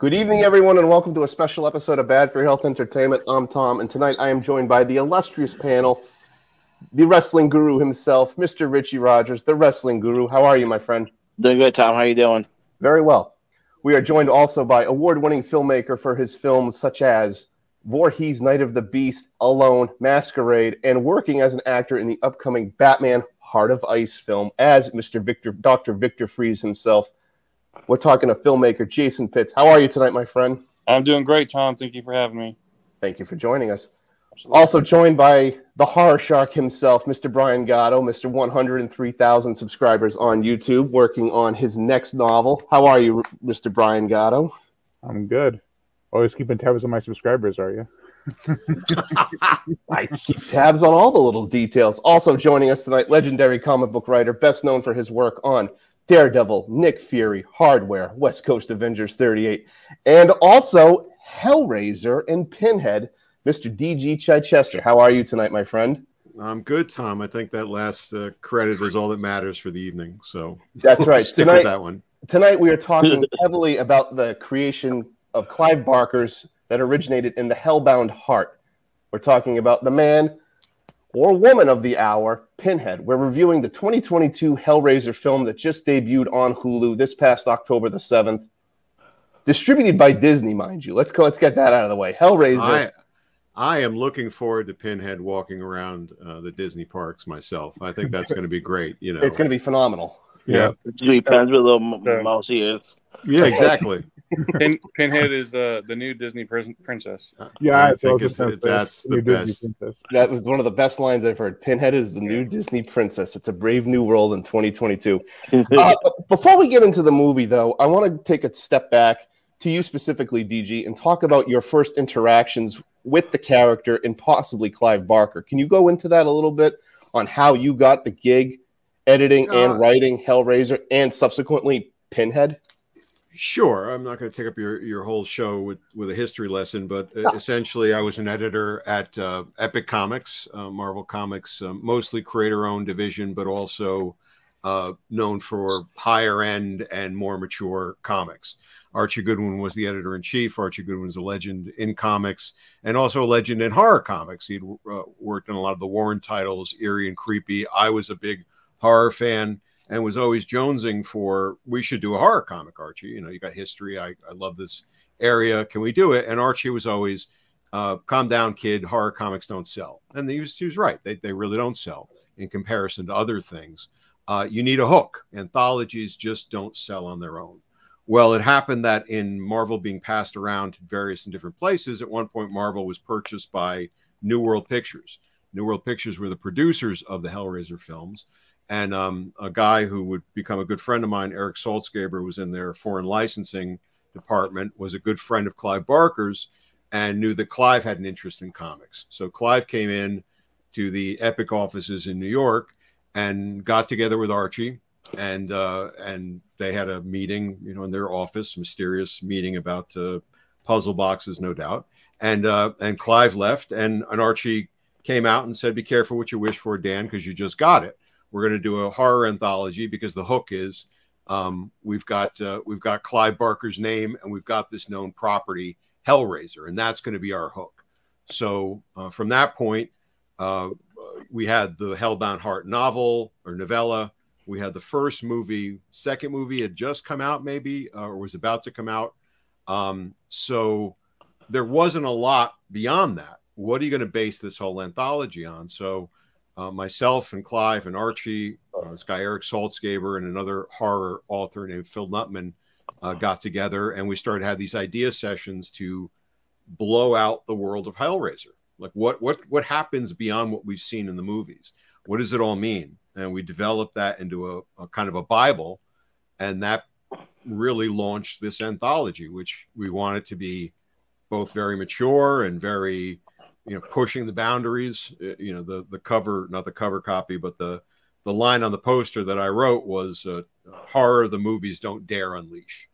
Good evening, everyone, and welcome to a special episode of Bad for Health Entertainment. I'm Tom, and tonight I am joined by the illustrious panel, the wrestling guru himself, Mr. Richie Rogers, the wrestling guru. How are you, my friend? Doing good, Tom. How are you doing? Very well. We are joined also by award-winning filmmaker for his films such as Voorhees, Night of the Beast, Alone, Masquerade, and working as an actor in the upcoming Batman Heart of Ice film as Mr. Victor, Dr. Victor Fries himself. We're talking to filmmaker Jason Pitts. How are you tonight, my friend? I'm doing great, Tom. Thank you for having me. Thank you for joining us. Absolutely. Also joined by the horror shark himself, Mr. Brian Gatto, Mr. 103,000 subscribers on YouTube, working on his next novel. How are you, Mr. Brian Gatto? I'm good. Always keeping tabs on my subscribers, are you? I keep tabs on all the little details. Also joining us tonight, legendary comic book writer, best known for his work on Daredevil, Nick Fury, Hardware, West Coast Avengers 38, and also Hellraiser and Pinhead, Mr. DG Chichester. How are you tonight, my friend? I'm good, Tom. I think that last uh, credit is all that matters for the evening. So that's right. Stick tonight, with that one. Tonight we are talking heavily about the creation of Clive Barker's that originated in the Hellbound Heart. We're talking about the man or woman of the hour, Pinhead. We're reviewing the 2022 Hellraiser film that just debuted on Hulu this past October the 7th. Distributed by Disney, mind you. Let's go. Let's get that out of the way. Hellraiser. I, I am looking forward to Pinhead walking around uh, the Disney parks myself. I think that's going to be great. You know, it's going to be phenomenal. Yeah, yeah. pens with little mouse ears. Yeah, exactly. Pin, Pinhead is uh, the new Disney princess. Yeah, I, I think it's, it, that's the best. That was one of the best lines I've heard. Pinhead is the new Disney princess. It's a brave new world in 2022. uh, before we get into the movie, though, I want to take a step back to you specifically, DG, and talk about your first interactions with the character and possibly Clive Barker. Can you go into that a little bit on how you got the gig editing uh, and writing Hellraiser and subsequently Pinhead? Sure, I'm not going to take up your, your whole show with, with a history lesson, but uh, essentially, I was an editor at uh, Epic Comics, uh, Marvel Comics, uh, mostly creator owned division, but also uh, known for higher end and more mature comics. Archie Goodwin was the editor in chief. Archie Goodwin's a legend in comics and also a legend in horror comics. He'd uh, worked on a lot of the Warren titles, eerie and creepy. I was a big horror fan and was always jonesing for we should do a horror comic, Archie. You know, you got history. I, I love this area. Can we do it? And Archie was always, uh, calm down, kid. Horror comics don't sell. And he was, he was right. They, they really don't sell in comparison to other things. Uh, you need a hook. Anthologies just don't sell on their own. Well, it happened that in Marvel being passed around to various and different places, at one point Marvel was purchased by New World Pictures. New World Pictures were the producers of the Hellraiser films and um, a guy who would become a good friend of mine, Eric Saltzgaber, was in their foreign licensing department, was a good friend of Clive Barker's, and knew that Clive had an interest in comics. So Clive came in to the Epic offices in New York and got together with Archie, and uh, and they had a meeting, you know, in their office, mysterious meeting about uh, puzzle boxes, no doubt. And uh, and Clive left, and, and Archie came out and said, "Be careful what you wish for, Dan, because you just got it." We're going to do a horror anthology because the hook is um, we've got uh, we've got Clive Barker's name and we've got this known property Hellraiser, and that's going to be our hook. So uh, from that point, uh, we had the Hellbound Heart novel or novella. We had the first movie, second movie had just come out, maybe uh, or was about to come out. Um, so there wasn't a lot beyond that. What are you going to base this whole anthology on? So uh, myself and Clive and Archie, uh, this guy Eric Saltzgaber, and another horror author named Phil Nutman uh, got together, and we started to have these idea sessions to blow out the world of Hellraiser. Like what what what happens beyond what we've seen in the movies? What does it all mean? And we developed that into a, a kind of a Bible, and that really launched this anthology, which we wanted to be both very mature and very you know pushing the boundaries uh, you know the the cover not the cover copy but the the line on the poster that i wrote was uh, horror the movies don't dare unleash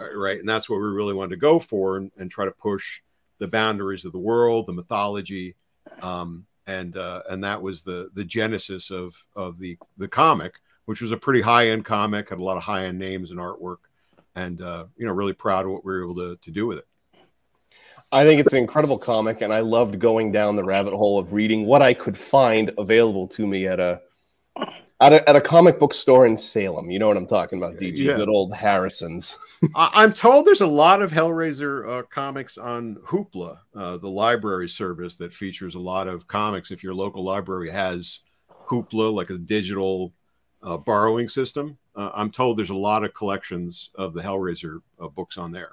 uh, right and that's what we really wanted to go for and, and try to push the boundaries of the world the mythology um, and uh, and that was the the genesis of of the the comic which was a pretty high end comic had a lot of high end names and artwork and uh, you know, really proud of what we were able to to do with it. I think it's an incredible comic, and I loved going down the rabbit hole of reading what I could find available to me at a at a, at a comic book store in Salem. You know what I'm talking about, DG? Yeah. Good old Harrison's. I- I'm told there's a lot of Hellraiser uh, comics on Hoopla, uh, the library service that features a lot of comics. If your local library has Hoopla, like a digital uh, borrowing system, uh, I'm told there's a lot of collections of the Hellraiser uh, books on there.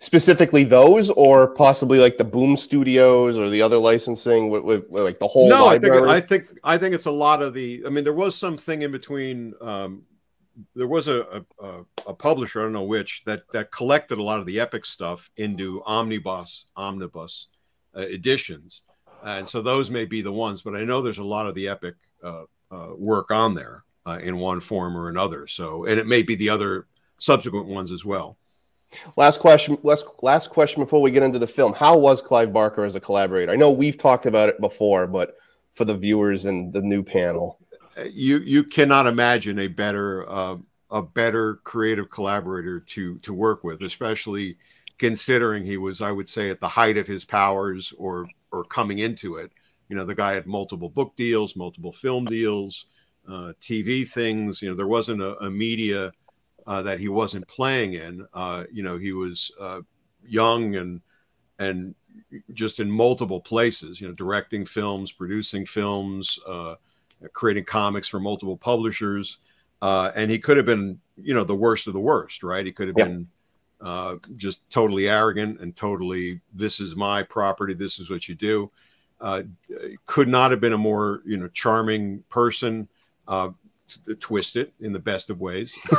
Specifically those, or possibly like the Boom Studios or the other licensing with, with, with, like the whole no, I think library. I think I think it's a lot of the. I mean, there was something in between. Um, there was a, a a publisher, I don't know which, that that collected a lot of the epic stuff into omnibus omnibus uh, editions, and so those may be the ones. But I know there's a lot of the epic uh, uh, work on there uh, in one form or another. So, and it may be the other subsequent ones as well. Last question. Last last question before we get into the film. How was Clive Barker as a collaborator? I know we've talked about it before, but for the viewers and the new panel, you you cannot imagine a better uh, a better creative collaborator to to work with, especially considering he was, I would say, at the height of his powers or or coming into it. You know, the guy had multiple book deals, multiple film deals, uh, TV things. You know, there wasn't a, a media uh, that he wasn't playing in. Uh, you know, he was uh, young and and just in multiple places. You know, directing films, producing films, uh, creating comics for multiple publishers, uh, and he could have been, you know, the worst of the worst, right? He could have Yeah. been uh, just totally arrogant and totally, this is my property, this is what you do. Uh, could not have been a more, you know, charming person. Uh, t- twisted in the best of ways,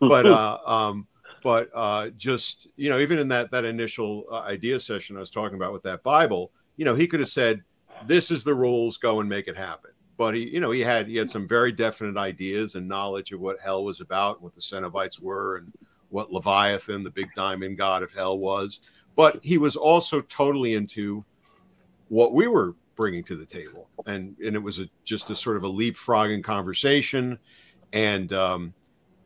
but uh, um, but uh, just you know, even in that that initial uh, idea session I was talking about with that Bible, you know, he could have said, "This is the rules, go and make it happen." But he, you know, he had he had some very definite ideas and knowledge of what hell was about, what the Cenobites were, and what Leviathan, the big diamond god of hell, was. But he was also totally into what we were bringing to the table, and and it was a, just a sort of a leapfrogging conversation, and um,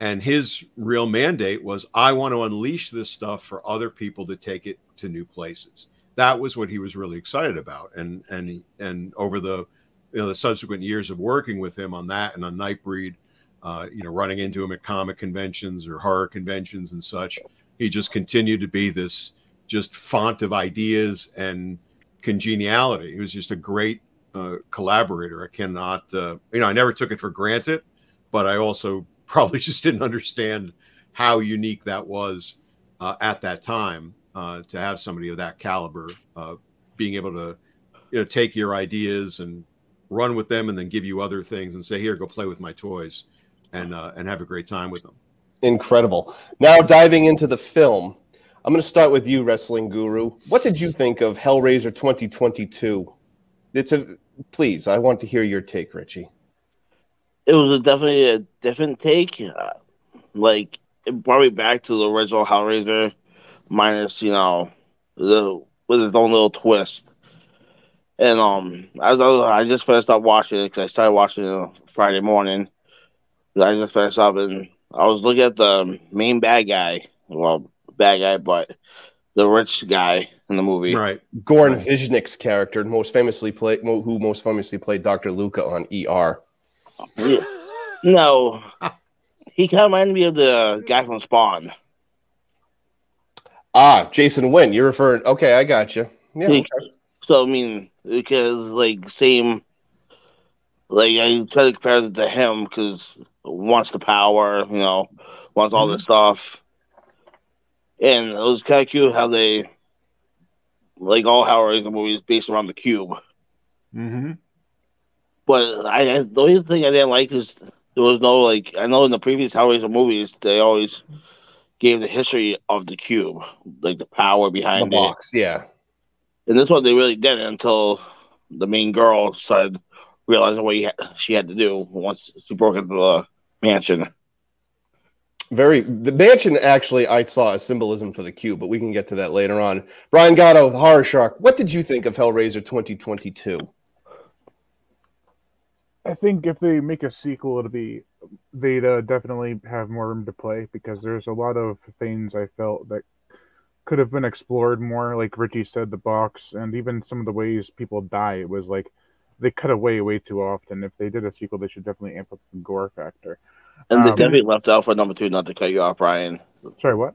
and his real mandate was I want to unleash this stuff for other people to take it to new places. That was what he was really excited about, and and and over the you know the subsequent years of working with him on that and on Nightbreed, uh, you know, running into him at comic conventions or horror conventions and such, he just continued to be this just font of ideas and congeniality. He was just a great uh, collaborator. I cannot, uh, you know, I never took it for granted, but I also probably just didn't understand how unique that was uh, at that time uh, to have somebody of that caliber uh, being able to, you know, take your ideas and run with them, and then give you other things and say, "Here, go play with my toys," and uh, and have a great time with them. incredible. Now diving into the film, I'm going to start with you, Wrestling Guru. What did you think of Hellraiser 2022? It's a please. I want to hear your take, Richie. It was a, definitely a different take. Uh, like it brought me back to the original Hellraiser, minus you know the with its own little twist. And um, I was I just finished up watching it because I started watching it Friday morning. I just finished up and I was looking at the main bad guy. Well, bad guy, but the rich guy in the movie. Right. Goran Right. Visnjic's character, most famously played, who most famously played Dr. Luka on ER. Yeah. No, he kind of reminded me of the guy from Spawn. Ah, Jason Wynn. You're referring. Okay, I got you. Yeah. He- So I mean, because like same, like I try to compare it to him because wants the power, you know, wants all this stuff, and it was kind of cute how they, like all Hellraiser movies, based around the cube. Mm-hmm. But I, I the only thing I didn't like is there was no like I know in the previous Hellraiser movies they always gave the history of the cube, like the power The behind it. box. Yeah. And this one they really didn't until the main girl started realizing what he ha- she had to do once she broke into the mansion. Very. The mansion actually, I saw a symbolism for the cube, but we can get to that later on. Brian Gatto, the Horror Shark. What did you think of Hellraiser 2022? I think if they make a sequel, it'll be they'd uh, definitely have more room to play because there's a lot of things I felt that could have been explored more. Like Richie said, the box and even some of the ways people die. It was like they cut away way too often. If they did a sequel, they should definitely amp up the gore factor. And they Um, definitely left out for number two, not to cut you off, Brian. Sorry, what?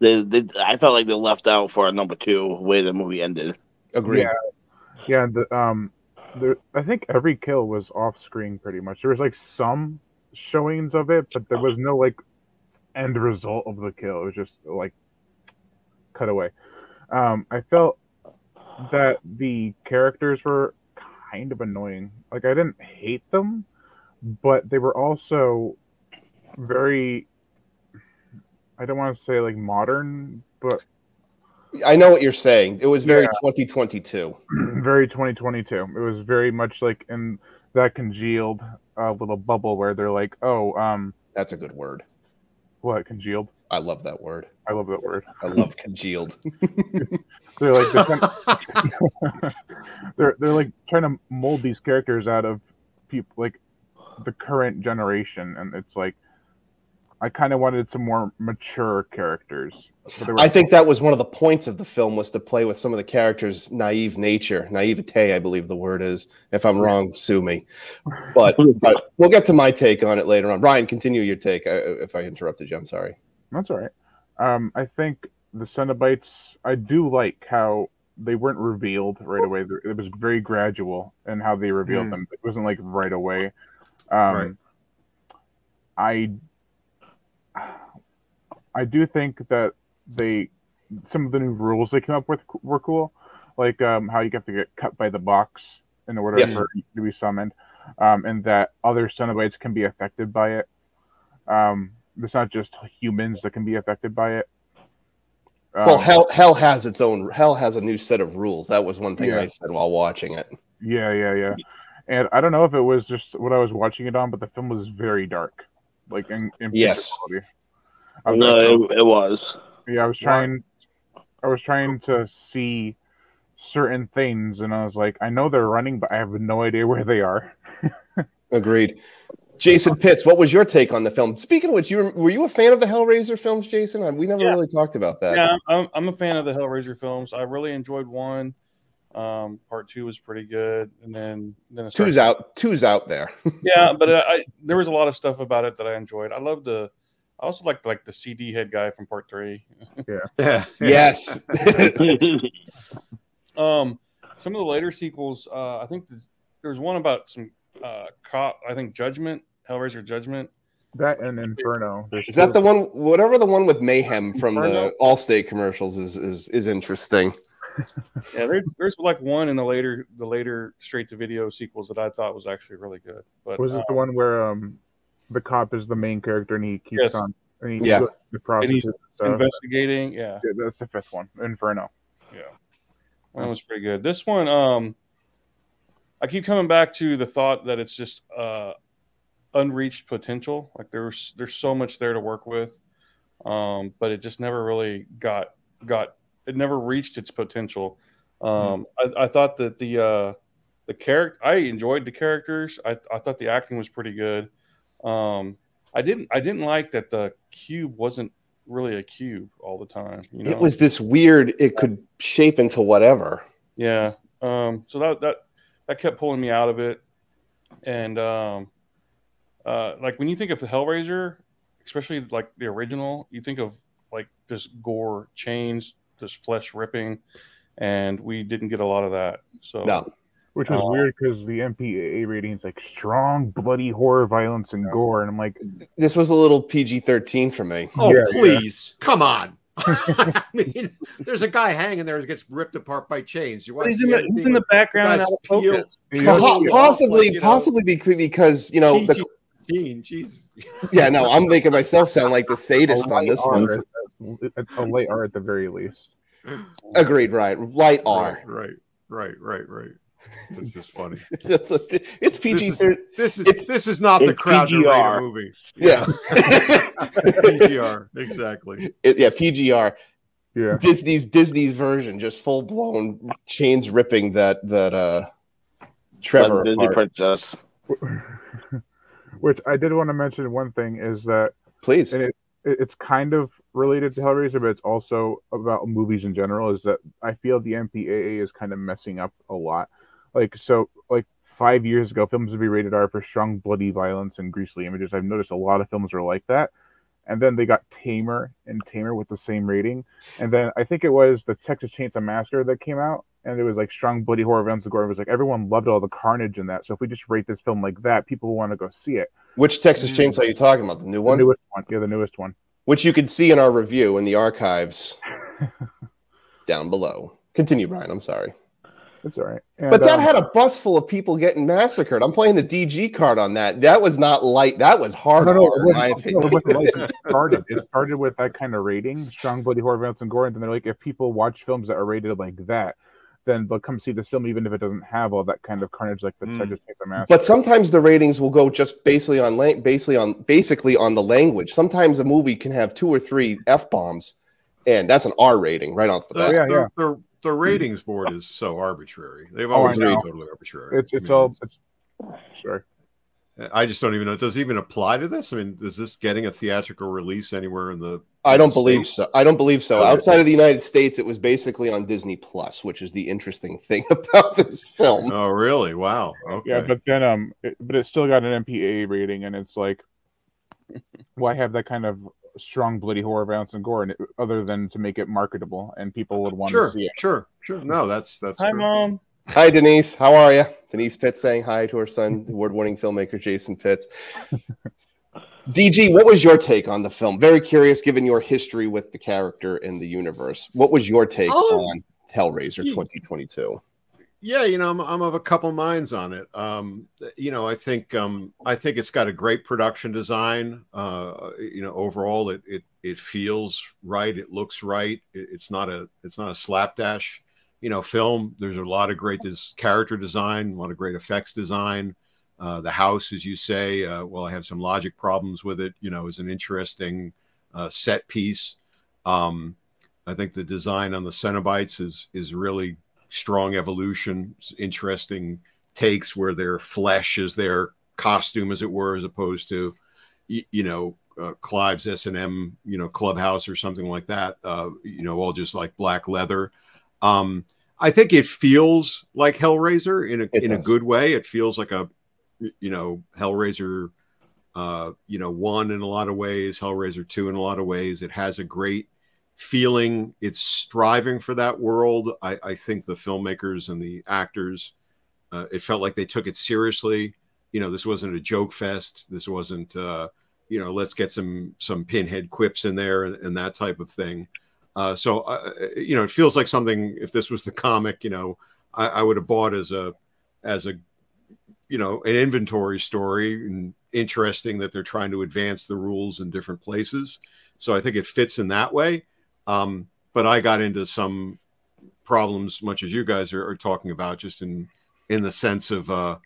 They, they, I felt like they left out for a number two way the movie ended. Agreed. Yeah, yeah. The um, there, I think every kill was off screen pretty much. There was like some showings of it, but there was no like end result of the kill. It was just like cut away. Um, I felt that the characters were kind of annoying. Like I didn't hate them, but they were also very. I don't want to say like modern, but I know what you're saying. It was very Yeah. 2022. very 2022. It was very much like in that congealed uh, little bubble where they're like, oh, um, That's a good word. what congealed? I love that word. I love that word. I love congealed. They're like they're, trying, they're they're like trying to mold these characters out of people like the current generation, and it's like I kind of wanted some more mature characters. But they were I think that was one of the points of the film was to play with some of the characters' naive nature, naivete, I believe the word is. If I'm wrong, sue me. But, but we'll get to my take on it later on. Brian, continue your take. uh, If I interrupted you, I'm sorry. That's all right. Um, I think the Cenobites. I do like how they weren't revealed right away. It was very gradual in how they revealed Mm. them. It wasn't like right away. Um, I I do think that they some of the new rules they came up with were cool, like um, how you have to get cut by the box in order Yes. for to be summoned, um, and that other Cenobites can be affected by it. Um, it's not just humans that can be affected by it. Well, Um, hell, hell has its own. Hell has a new set of rules. That was one thing Yeah. I said while watching it. Yeah, yeah, yeah. And I don't know if it was just what I was watching it on, but the film was very dark, like in, in picture Yes. quality. I was- No, it, it was. yeah, I was trying. I was trying to see certain things, and I was like, I know they're running, but I have no idea where they are. Agreed. Jason Pitts, what was your take on the film? Speaking of which, you were, were you a fan of the Hellraiser films, Jason? We never Yeah. really talked about that. Yeah, I'm, I'm a fan of the Hellraiser films. I really enjoyed one. Um, part two was pretty good, and then then it Two's out. Two's out there. Yeah, but uh, I there was a lot of stuff about it that I enjoyed. I love the. I also like like the CD head guy from part three. yeah. yes. Um, some of the later sequels, uh, I think th- there was one about some uh, cop. I think Judgment, Hellraiser Judgment. That and Inferno. Is that the one? Whatever the one with mayhem from Inferno? the Allstate commercials is is is interesting. Yeah, there's there's like one in the later the later straight to video sequels that I thought was actually really good. But Was it uh, the one where um the cop is the main character and he keeps Yes. on and he Yeah. goes to the he's prostitutes investigating? Yeah, Yeah, that's the fifth one, Inferno. yeah, that was pretty good. This one, um, I keep coming back to the thought that it's just uh, unreached potential. Like there's there's so much there to work with, um, but it just never really got got it never reached its potential. Um, I, I thought that the uh, the character I enjoyed the characters. I, I thought the acting was pretty good. Um, I didn't I didn't like that the cube wasn't really a cube all the time. You know? It was this weird. It could shape into whatever. Yeah. Um, so that that that kept pulling me out of it. And um, uh, like when you think of Hellraiser, especially like the original, you think of like this gore, chains, this flesh ripping, and we didn't get a lot of that. So No, Which was Oh. weird because the MPAA rating is like strong, bloody horror, violence, and gore, and I'm like, this was a little PG thirteen for me. Oh, oh Yeah, please. Come on. I mean, there's a guy hanging there who gets ripped apart by chains. You want he's in the he's in the background out of peel- focus. you Well, know, Po- yeah, possibly, like, you know, possibly because you know the PG-13, jeez. yeah. No, I'm making myself sound like the sadist on this one. R at- a light R at the very least. Agreed, right? Light R. Right, right, right, right, right. This is funny. it's PG is- This is It's- this is not the crowd to PGR. movie. Yeah. PGR, exactly. It- yeah, PGR. Yeah. Disney's Disney's version, just full blown chains ripping that that uh Trevor Disney apart. Princess. Which I did want to mention one thing is that Please. and it, it- it's kind of related to Hellraiser, but it's also about movies in general. Is that I feel the MPAA is kind of messing up a lot. Like so, like five years ago, films would be rated R for strong, bloody violence and grisly images. I've noticed a lot of films are like that. And then they got Tamer and Tamer with the same rating. And then I think it was the Texas Chainsaw Massacre that came out, and it was like strong, bloody horror violence and gore. It was like everyone loved all the carnage in that. So if we just rate this film like that, people want to go see it. Which Texas mm. Chainsaw are you talking about? The new one? The newest one, yeah, the newest one. Which you can see in our review in the archives down below. Continue, Brian. I'm sorry. It's all right. And, But that um, had a bus full of people getting massacred. I'm playing the DG card on that. That was not light. That was hard, no, no, it in my wasn't, opinion. no, it wasn't like it started. It started with that kind of rating, strong bloody horror, violence, and gore. And then they're like, if people watch films that are rated like that, then they'll come see this film, even if it doesn't have all that kind of carnage like the Mm. Texas Chainsaw Massacre. But sometimes the ratings will go just basically on lang- basically on basically on the language. Sometimes a movie can have two or three f bombs, and that's an R rating right off the The, bat. yeah, the, yeah. The, the ratings board is so arbitrary. They've Oh, always been totally arbitrary. it's I mean, all it's, sorry. I just don't even know. Does it even apply to this? I mean, is this getting a theatrical release anywhere in the? I don't States? believe so. I don't believe so. Okay. Outside of the United States, it was basically on Disney Plus, which is the interesting thing about this film. Oh, really? Wow. Okay. Yeah, but then um, it, but it still got an MPAA rating, and it's like, why have that kind of strong bloody horror, violence, and gore, in it, other than to make it marketable and people would want sure, to see it. sure, sure. No, that's that's. Hi, true. mom. Hi, Denise. How are you? Denise Pitts saying hi to her son, award-winning filmmaker Jason Pitts. DG, what was your take on the film? Very curious, given your history with the character in the universe. What was your take Oh. on Hellraiser Ye- 2022? Yeah, you know, I'm, I'm of a couple minds on it. Um, you know, I think um, I think it's got a great production design. Uh, you know, overall, it it it feels right. It looks right. It, it's not a it's not a slapdash. You know, film. There's a lot of great des- character design, a lot of great effects design. Uh, the house, as you say, uh, well, I have some logic problems with it. You know, is an interesting uh, set piece. Um, I think the design on the Cenobites is is really strong evolution, s- interesting takes where their flesh is their costume, as it were, as opposed to, y- you know, uh, Clive's S and M, you know, clubhouse or something like that. Uh, you know, all just like black leather. Um, I think it feels like Hellraiser in a It in a good way. It feels like a you know, Hellraiser. Uh, you know, one in a lot of ways, Hellraiser two in a lot of ways. It has a great feeling it's striving for that world. I, I think the filmmakers and the actors, uh, it felt like they took it seriously. You know, this wasn't a joke fest. This wasn't, uh, you know, let's get some some pinhead quips in there and, and that type of thing. Uh, so, uh, you know, it feels like something. If this was the comic, you know, I, I would have bought as a as a you know an inventory story and interesting that they're trying to advance the rules in different places. So I think it fits in that way. Um, but I got into some problems, much as you guys are, are talking about, just in in the sense of, uh,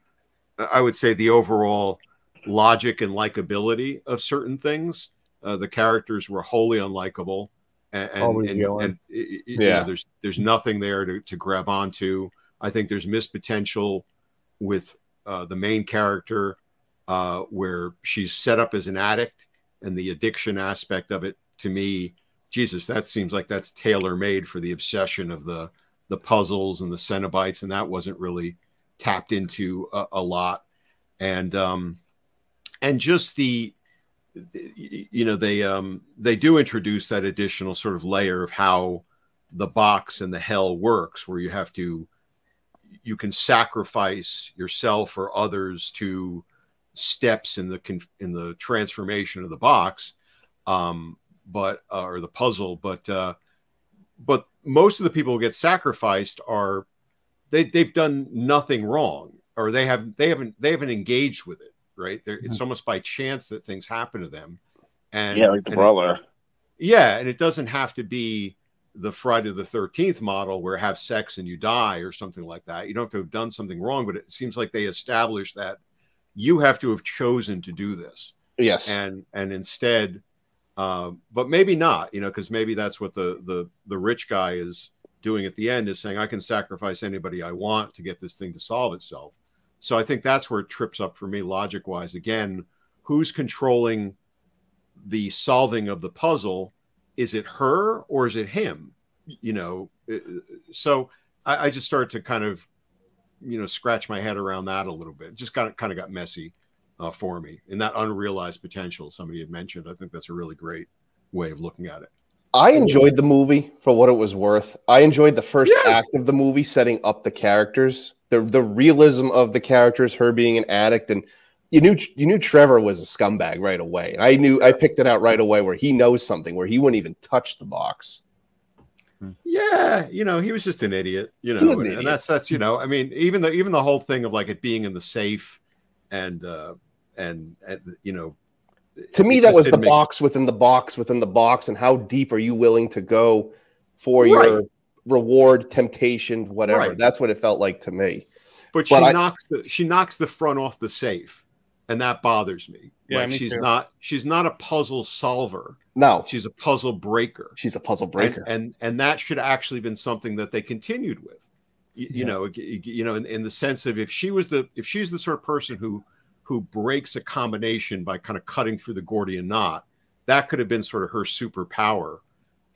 I would say, the overall logic and likability of certain things. Uh, the characters were wholly unlikable, and, and, Always and, yelling. and, y- y- you Yeah. know, there's there's nothing there to, to grab onto. I think there's missed potential with uh, the main character, uh, where she's set up as an addict, and the addiction aspect of it to me Jesus, that seems like that's tailor made for the obsession of the the puzzles and the Cenobites, and that wasn't really tapped into a, a lot. And um, and just the, the- you know they um they do introduce that additional sort of layer of how the box and the hell works, where you have to you can sacrifice yourself or others to steps in the in the transformation of the box um but uh, or the puzzle but uh but most of the people who get sacrificed are they they've done nothing wrong or they have they haven't they haven't engaged with it right They're, it's almost by chance that things happen to them and yeah, like the and it- yeah, and it doesn't have to be the Friday the 13th model where have sex and you die or something like that. You don't have to have done something wrong, but it seems like they established that you have to have chosen to do this. Yes. And and instead uh, but maybe not, you know, because maybe that's what the the the rich guy is doing at the end is saying I can sacrifice anybody I want to get this thing to solve itself. So I think that's where it trips up for me logic wise. Again, who's controlling the solving of the puzzle? Is it her or is it him? You know, uh, so I, I just started to kind of, you know, scratch my head around that a little bit. It just got kind of got messy uh, for me in that unrealized potential somebody had mentioned. I think that's a really great way of looking at it. I enjoyed the movie for what it was worth. I enjoyed the first yeah. act of the movie, setting up the characters, the the realism of the characters, her being an addict, and you knew you knew Trevor was a scumbag right away. I knew I picked it out right away where he knows something where he wouldn't even touch the box. Yeah, you know, he was just an idiot, you know, an and, idiot. that's that's you know, I mean, even the even the whole thing of like it being in the safe and uh and, and you know to me that was the make... box within the box within the box and how deep are you willing to go for right. your reward temptation whatever right. that's what it felt like to me but, but she I... knocks the she knocks the front off the safe and that bothers me yeah, like me she's too. not she's not a puzzle solver no she's a puzzle breaker she's a puzzle breaker and and, and that should actually been something that they continued with you, yeah. you know you know in, in the sense of if she was the if she's the sort of person who who breaks a combination by kind of cutting through the Gordian knot. That could have been sort of her superpower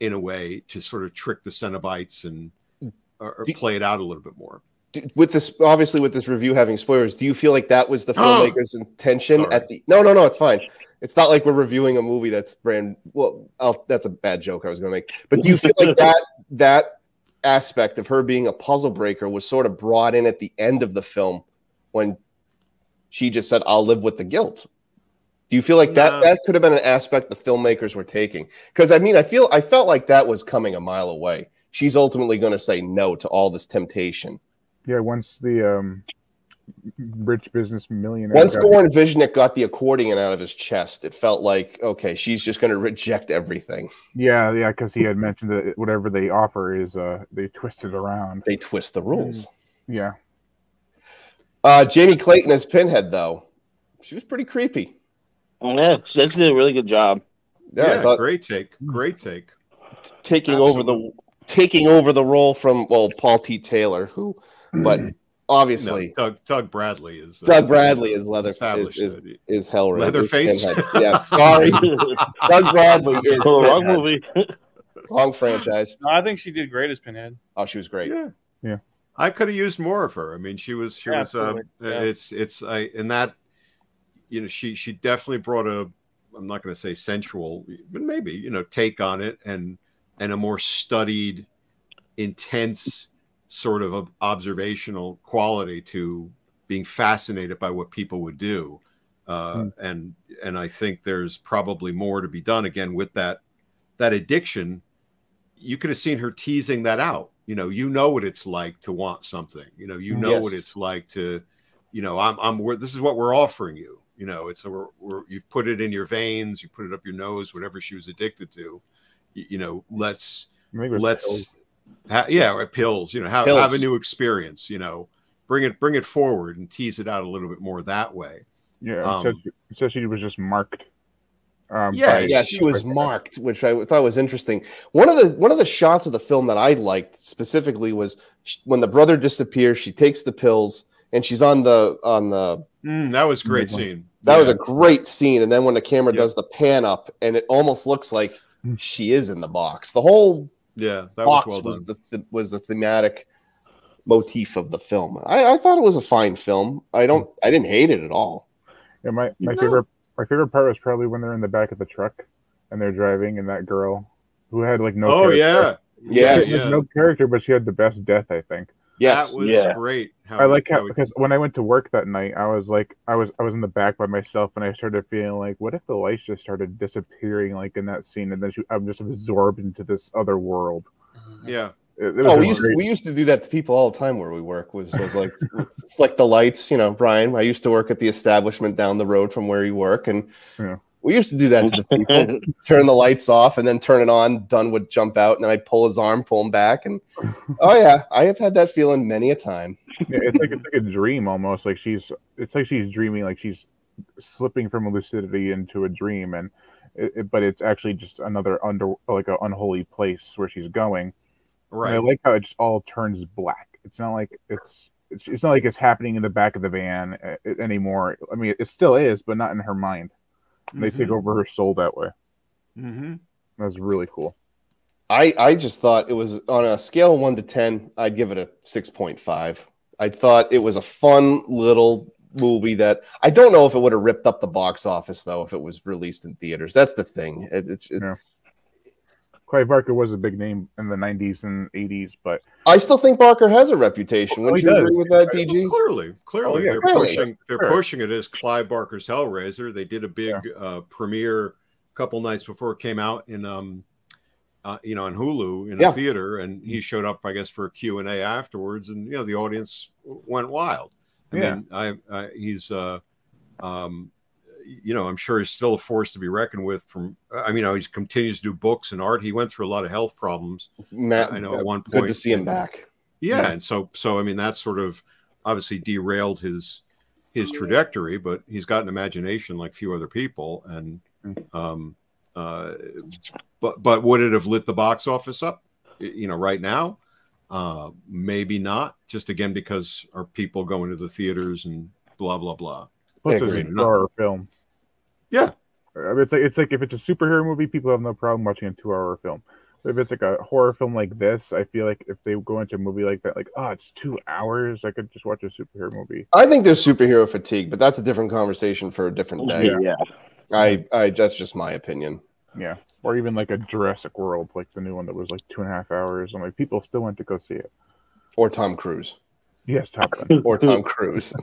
in a way to sort of trick the Cenobites and mm. or, or play it out a little bit more. With this, obviously, with this review having spoilers, do you feel like that was the filmmaker's intention Sorry. at the? No, no, no, it's fine. It's not like we're reviewing a movie that's brand. Well, I'll, that's a bad joke I was going to make. But do you feel like that that aspect of her being a puzzle breaker was sort of brought in at the end of the film when she just said, "I'll live with the guilt." Do you feel like that no. that could have been an aspect the filmmakers were taking? Because I mean, I feel I felt like that was coming a mile away. She's ultimately going to say no to all this temptation. Yeah, once the um, rich business millionaire. Once Goran Visnjic got the accordion out of his chest, it felt like okay, she's just going to reject everything. Yeah, yeah, because he had mentioned that whatever they offer is uh they twist it around. They twist the rules. Yeah. Uh, Jamie Clayton as Pinhead, though, she was pretty creepy. Oh, yeah, she actually did a really good job. Yeah, yeah thought, great take, great take. Taking Absolutely. over the taking over the role from well Paul T. Taylor, who, but obviously no, Doug Doug Bradley is uh, Doug Bradley is leather is, is, is Hellraiser. Leatherface. Yeah, sorry, Doug Bradley is oh, wrong movie, wrong franchise. No, I think she did great as Pinhead. Oh, she was great. Yeah, yeah. I could have used more of her. I mean, she was she yeah, was um, yeah. it's it's I in that you know she she definitely brought a I'm not going to say sensual, but maybe you know take on it and and a more studied, intense sort of observational quality to being fascinated by what people would do. Uh, mm. and and I think there's probably more to be done again with that that addiction. You could have seen her teasing that out you know you know what it's like to want something you know you know yes. what it's like to you know i'm i'm this is what we're offering you you know it's a we're, we're, you've put it in your veins you put it up your nose whatever she was addicted to you, you know let's let's ha, yeah yes. pills you know have, pills. have a new experience you know bring it bring it forward and tease it out a little bit more that way yeah um, so, so she was just marked um, yeah, yeah, she was marked, which I thought was interesting. One of the one of the shots of the film that I liked specifically was when the brother disappears. She takes the pills and she's on the on the. Mm, that was great scene. That yeah. was a great scene. And then when the camera does the pan up, and it almost looks like mm. she is in the box. The whole yeah that box was, well was the, the, was the thematic motif of the film. I, I thought it was a fine film. I don't I didn't hate it at all. Yeah, my my favorite my favorite part was probably when they're in the back of the truck and they're driving, and that girl who had like no. Oh character. yeah, yes, yeah. no character, but she had the best death, I think. Yes, that was yeah. great. I like how because when I went to work that night, I was like, I was I was in the back by myself, and I started feeling like, what if the lights just started disappearing, like in that scene, and then she, I'm just absorbed into this other world. Yeah, it, it oh, we used, to, we used to do that to people all the time where we work. Was, was like flick the lights. You know, Brian. I used to work at the establishment down the road from where you work, and yeah. we used to do that to the people. turn the lights off and then turn it on. Done would jump out, and then I'd pull his arm, pull him back, and oh yeah, I have had that feeling many a time. yeah, it's like it's like a dream almost. Like she's, it's like she's dreaming, like she's slipping from lucidity into a dream, and it, it, but it's actually just another under like an unholy place where she's going Right. And I like how it just all turns black. It's not like it's it's, it's not like it's happening in the back of the van uh, anymore. I mean, it still is, but not in her mind. And they take over her soul that way. Mm-hmm. That's really cool. I I just thought it was on a scale of one to ten. I'd give it a six point five. I thought it was a fun little movie that I don't know if it would have ripped up the box office though if it was released in theaters. That's the thing. It, it's it, Yeah. Clive Barker was a big name in the 90s and 80s, but I still think Barker has a reputation. Oh, Wouldn't he you does. agree with that, DG? Clearly, clearly, Oh, yeah, they're clearly. pushing. They're Sure. pushing it as Clive Barker's Hellraiser. They did a big uh, premiere a couple nights before it came out in, um, uh, you know, on Hulu in Yeah. a theater, and he showed up, I guess, for a Q and A afterwards, and you know, the audience went wild. I Yeah. mean, I, I he's, uh, um, you know, I'm sure he's still a force to be reckoned with. From, I mean, you know, he continues to do books and art. He went through a lot of health problems. Matt, I know at one good to see him back. Yeah, Yeah. and so so I mean that sort of obviously derailed his his trajectory, but he's got an imagination like few other people, and um, uh, but but would it have lit the box office up? You know, right now, uh, maybe not. Just again because are people going to the theaters and blah blah blah. plus Yeah, it's a agreed. two-hour film. Yeah, I mean, it's like it's like if it's a superhero movie, people have no problem watching a two-hour film. But if it's like a horror film like this, I feel like if they go into a movie like that, like oh, it's two hours, I could just watch a superhero movie. I think there's superhero fatigue, but that's a different conversation for a different oh, day. Yeah. I, I that's just my opinion. Yeah, or even like a Jurassic World, like the new one that was like two and a half hours, and like people still went to go see it. Or Tom Cruise. Yes, Top Gun. Or Tom Cruise.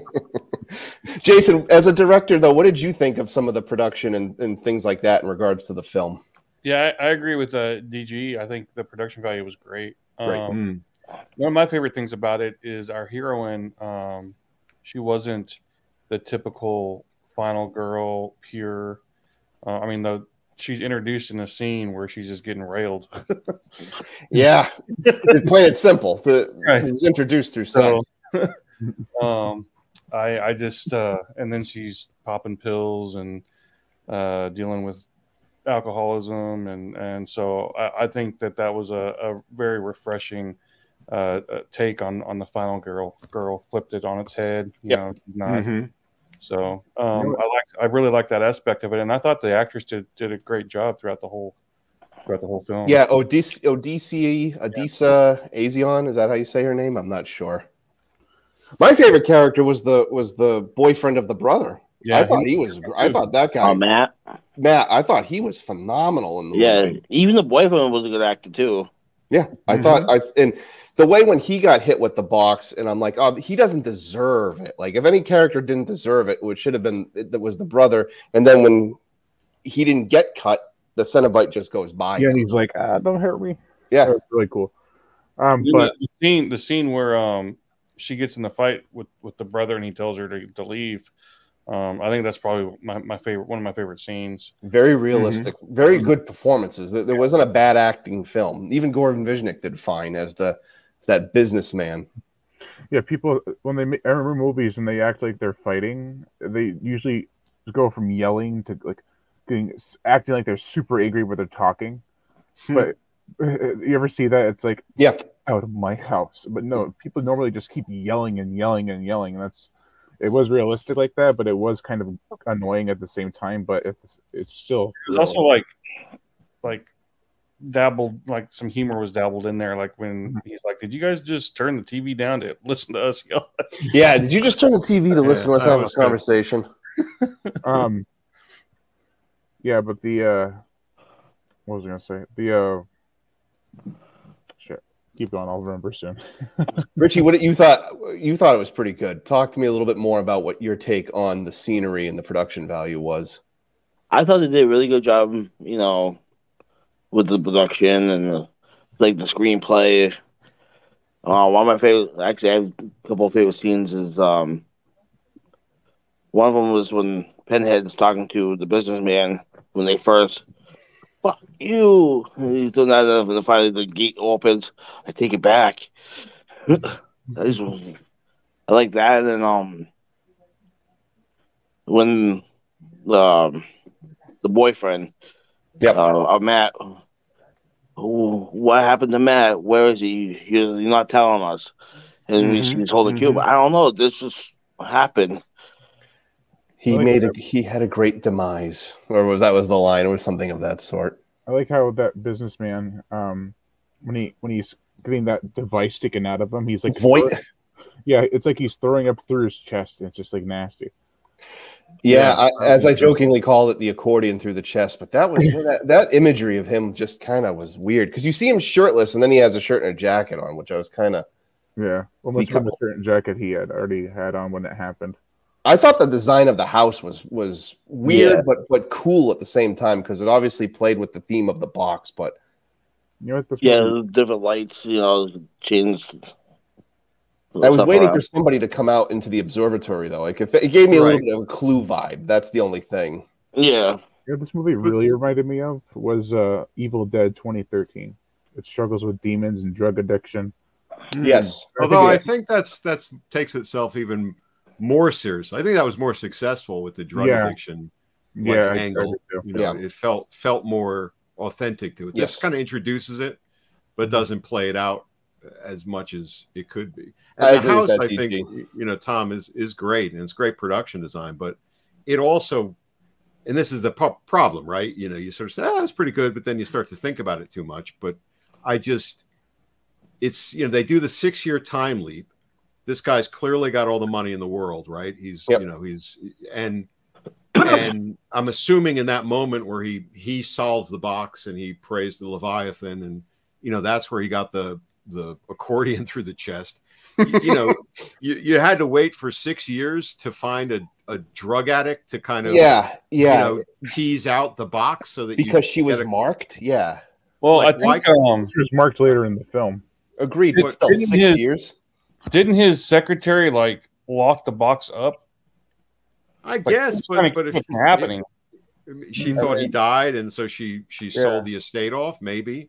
Jason, as a director, though, what did you think of some of the production and, and things like that in regards to the film? Yeah, I, I agree with uh, DG. I think the production value was great. Great. Um, Mm. one of my favorite things about it is our heroine. Um, she wasn't the typical final girl, pure. Uh, I mean, the she's introduced in a scene where she's just getting railed. Yeah, it's plain and simple. The, Right. It was introduced through So- um, I I just uh, and then she's popping pills and uh, dealing with alcoholism and and so I, I think that that was a, a very refreshing uh, uh, take on on the final girl girl flipped it on its head you Yep. know not Mhm. So um, I like I really like that aspect of it and I thought the actress did did a great job throughout the whole throughout the whole film Yeah, Odys- Odysseus, Odessa Azion. Is that how you say her name? I'm not sure. My favorite character was the was the boyfriend of the brother. yeah I thought he was. I thought that guy, Oh, Matt. Matt. I thought he was phenomenal in the Yeah, movie. even the boyfriend was a good actor too. Yeah, I Mhm. thought I and the way when he got hit with the box, and I'm like, oh, he doesn't deserve it. Like if any character didn't deserve it, which should have been that was the brother. And then when he didn't get cut, the Cenobite just goes by. yeah, him. and he's like, ah, don't hurt me. Yeah. That was really cool. Um, Then but the, the scene, the scene where um she gets in the fight with with the brother and he tells her to, to leave. Um, I think that's probably my, my favorite, one of my favorite scenes. Very realistic, very good performances. There, there wasn't a bad acting film. Even Gordon Visnjic did fine as the as that businessman. yeah, people when they make, I remember movies and they act like they're fighting, they usually go from yelling to like getting acting like they're super angry when they're talking. Hmm. But you ever see that? It's like Yeah, out of my house. But no, people normally just keep yelling and yelling and yelling. And that's it was realistic like that, but it was kind of annoying at the same time. But it's it's still it's also like, like dabbled, like some humor was dabbled in there. Like when he's like, "Did you guys just turn the TV down to listen to us yell?" yeah. Did you just turn the TV to listen to us have this good. conversation? um yeah, but the uh what was I gonna say? The uh shit. Keep going, I'll remember soon. Richie, what you thought? You thought it was pretty good. Talk to me a little bit more about what your take on the scenery and the production value was. I thought they did a really good job, you know, with the production and the, like the screenplay. Uh, one of my favorite, actually, I have a couple of favorite scenes. Is um, one of them was when Pinhead's talking to the businessman when they first, "Fuck you," he's doing that, and then finally the gate opens. I take it back. I like that, and um, when um the boyfriend Yep. uh, of Matt. "Oh, What happened to Matt? Where is he? You're, you're not telling us. And Mhm, he's, he's holding cube. mhm. I don't know. This just happened. He like made a, he had a great demise, or was that was the line, or something of that sort. I like how that businessman, um, when he when he's getting that device sticking out of him, he's like Voight. Yeah, it's like he's throwing up through his chest, and it's just like nasty. Yeah, Yeah. I, as I jokingly called it, the accordion through the chest. But that was that, that imagery of him just kind of was weird because you see him shirtless and then he has a shirt and a jacket on, which I was kind of. Yeah, well, must have been Because- the shirt and jacket he had already had on when it happened. I thought the design of the house was was weird, Yeah. but but cool at the same time because it obviously played with the theme of the box. But You know Yeah, different lights, you know, changed. I was waiting around. for somebody to come out into the observatory though. Like if it, it gave me a little bit of a clue vibe. That's the only thing. Yeah, You know this movie really reminded me of was uh, Evil Dead 2013. It struggles with demons and drug addiction. Yes. I think Although I think that's that's takes itself even more serious. I think that was more successful with the drug Yeah. addiction like yeah, angle. You know, Yeah. it felt felt more authentic to it. This Yes. kind of introduces it, but doesn't play it out as much as it could be. I the house, I think, DG. you know, Tom is is great and it's great production design, but it also, and this is the pro- problem, right? You know, you sort of say, ah, "Oh, that's pretty good," but then you start to think about it too much. But I just, it's you know, they do the six year time leap. This guy's clearly got all the money in the world, right? He's Yep. you know he's and and I'm assuming in that moment where he he solves the box and he prays the Leviathan and you know that's where he got the the accordion through the chest. you, you know, you, you had to wait for six years to find a, a drug addict to kind of Yeah. Yeah. you know tease out the box so that because she was a- marked. Yeah. Well, Like, I think um, It was marked later in the film. Agreed. It's But still, didn't six his- years. didn't his secretary like lock the box up? I Like, guess, but, trying to but keep if it from happening. she thought he died and so she she Yeah. sold the estate off maybe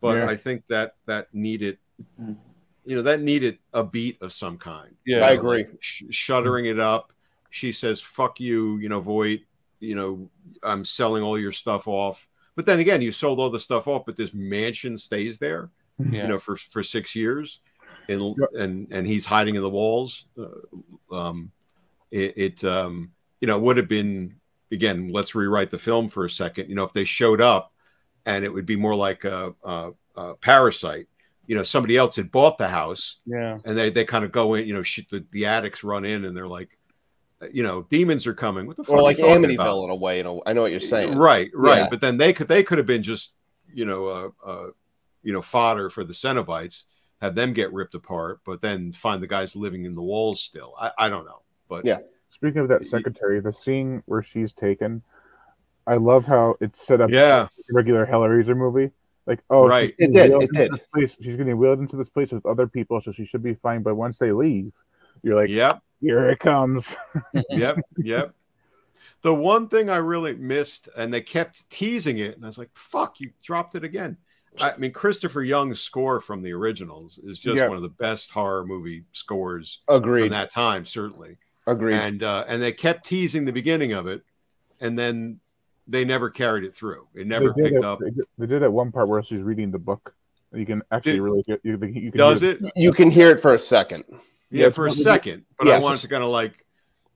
but Yeah. i think that that needed you know that needed a beat of some kind Yeah, I You know, agree. like sh- shuttering it up she says fuck you you know void you know i'm selling all your stuff off but then again you sold all the stuff off but this mansion stays there yeah. you know for for six years and Yeah. and and he's hiding in the walls uh, um it, it um you know would have been again let's rewrite the film for a second you know if they showed up and it would be more like a, a, a parasite you know somebody else had bought the house yeah. and they they kind of go in you know shit, the, the addicts run in and they're like you know demons are coming what the fuck Or are you like talking Amityville about? in a way. In a, I know what you're saying. Right, right. Yeah. But then they could they could have been just you know uh, uh, you know fodder for the Cenobites, have them get ripped apart, but then find the guys living in the walls still. I, I don't know, but Yeah. Speaking of that secretary, the scene where she's taken, I love how it's set up. yeah, like a regular Hellraiser movie. Like, oh, Right. she's It getting did, wheeled it into did. This place. She's getting wheeled into this place with other people, so she should be fine. But once they leave, you're like, yep, here it comes. yep, yep. The one thing I really missed, and they kept teasing it, and I was like, "Fuck, you dropped it again." I mean, Christopher Young's score from the originals is just Yeah. one of the best horror movie scores Agreed. from that time, certainly. Agreed. and uh, and they kept teasing the beginning of it, and then they never carried it through. It never picked it, up. They did, they did at one part where she's reading the book. You can actually Did- really get you, you can Does hear- it? you can hear it for a second. Yeah, Yeah, for a second, but I Yes. wanted to kind of like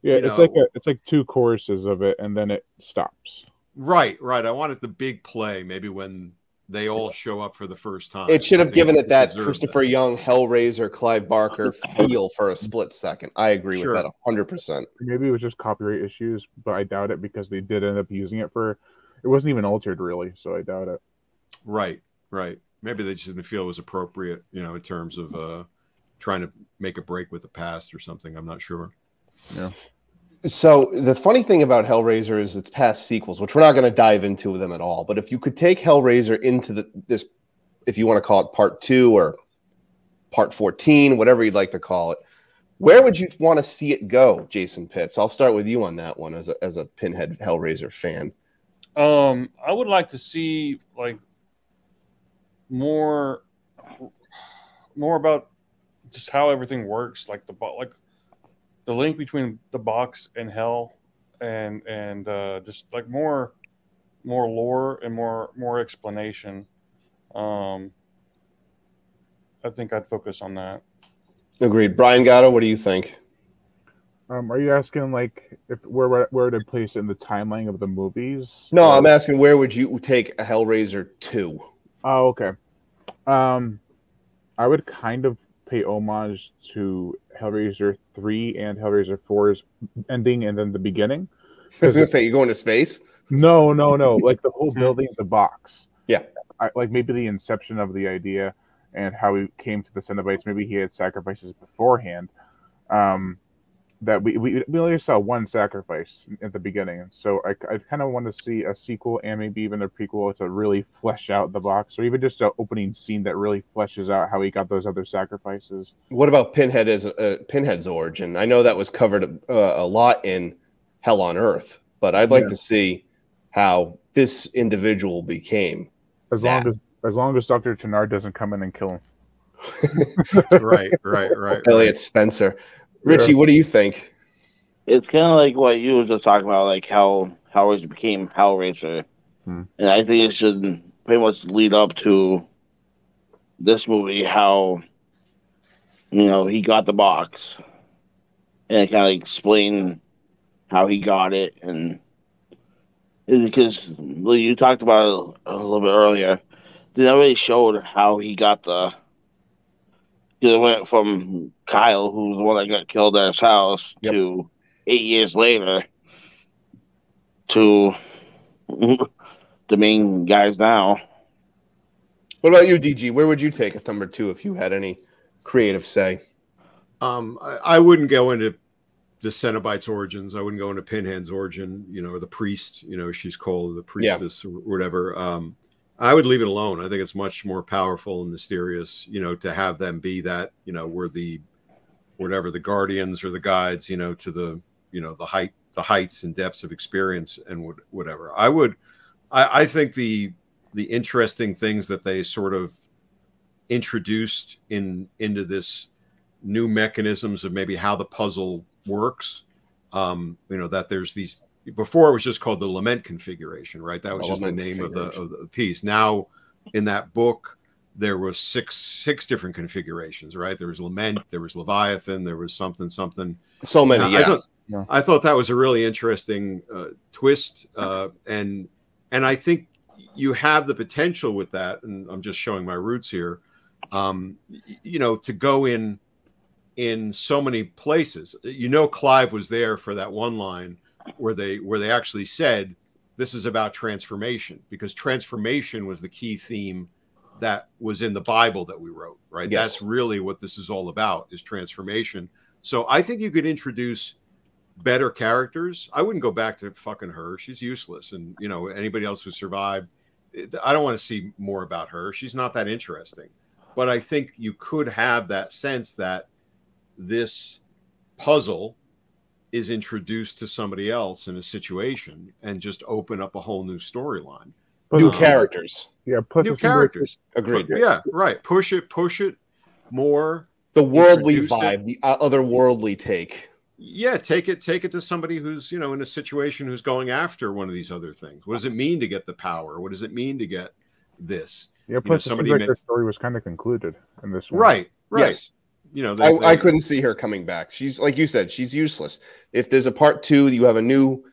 Yeah, you it's like a, it's like two choruses of it, and then it stops. right, right. I wanted the big play, maybe when they all show up for the first time. It should have given it that deserved Christopher Young, Hellraiser, Clive Barker feel for a split second. I agree Sure. with that hundred percent. Maybe it was just copyright issues, but I doubt it because they did end up using it for. It wasn't even altered really, so I doubt it. Right, right. Maybe they just didn't feel it was appropriate, you know, in terms of uh trying to make a break with the past or something. I'm not sure. So the funny thing about Hellraiser is its past sequels, which we're not going to dive into them at all. But if you could take Hellraiser into the this, if you want to call it part two or part fourteen, whatever you'd like to call it, where would you want to see it go, Jason Pitts? I'll start with you on that one as a as a Pinhead Hellraiser fan. Um, I would like to see like more, more about just how everything works, like the like the link between the box and hell, and and uh, just like more, more lore and more more explanation. Um, I think I'd focus on that. Agreed. Brian Gatto, what do you think? Um, are you asking like if where where where to place in the timeline of the movies? No, Or- I'm asking where would you take a Hellraiser two? Oh, okay. Um, I would kind of pay homage to Hellraiser three and Hellraiser 4's ending and then the beginning. I was gonna say you're going to space. No, no, no. Like the whole building's a box. Yeah. I, like maybe the inception of the idea and how he came to the Cenobites. Maybe he had sacrifices beforehand. Um, that we, we, we only saw one sacrifice at the beginning. So I, I kind of want to see a sequel and maybe even a prequel to really flesh out the box or even just an opening scene that really fleshes out how he got those other sacrifices. What about Pinhead as uh, Pinhead's origin? I know that was covered uh, a lot in Hell on Earth, but I'd like Yeah. to see how this individual became. As Yeah. long as as long as Dr. Channard doesn't come in and kill him. right, right, right. Elliot Spencer. Richie, what do you think? It's kind of like what you were just talking about, like how Hellraiser became Hellraiser, Hmm. and I think it should pretty much lead up to this movie. How you know he got the box, and kind of explain how he got it, and and because well, you talked about it a little bit earlier, they never really showed how he got the. Because it went from Kyle, who was the one that got killed at his house, Yep. to eight years later to the main guys now. What about you, DG? Where would you take it number two if you had any creative say? Um, I, I wouldn't go into the Cenobites' origins. I wouldn't go into Pinhead's origin, you know, or the priest, you know, she's called the priestess or whatever. Um, I would leave it alone. I think it's much more powerful and mysterious, you know, to have them be that, you know, we're the whatever the guardians or the guides, you know, to the, you know, the height, the heights and depths of experience and what, whatever. I would, I, I think the the interesting things that they sort of introduced in into this new mechanisms of maybe how the puzzle works. Um, you know that there's these before it was just called the lament configuration, right? That was The just the name of the of the piece. Now in that book there was six six different configurations, right? There was lament, there was leviathan, there was something something. So many, Now, I thought, Yeah. I thought that was a really interesting uh, twist, uh, and and I think you have the potential with that. And I'm just showing my roots here. Um, you know, to go in in so many places. You know, Clive was there for that one line where they where they actually said this is about transformation because transformation was the key theme that was in the Bible that we wrote. Right. Yes. That's really what this is all about is transformation. So I think you could introduce better characters. I wouldn't go back to fucking her. She's useless. And you know, anybody else who survived, I don't want to see more about her. She's not that interesting. But I think you could have that sense that this puzzle is introduced to somebody else in a situation and just open up a whole new storyline. New Um, characters. Yeah, plus New it seems like characters. Agreed. Yeah, right. Push it, push it more. The worldly Introduced it. vibe, the uh, otherworldly take. yeah take it take it to somebody who's you know in a situation who's going after one of these other things what does it mean to get the power what does it mean to get this Yeah, know, plus it somebody seems like may- their story was kind of concluded in this one. right right Yes. You know I, they, I couldn't see her coming back. She's like you said, she's useless. If there's a part two, you have a new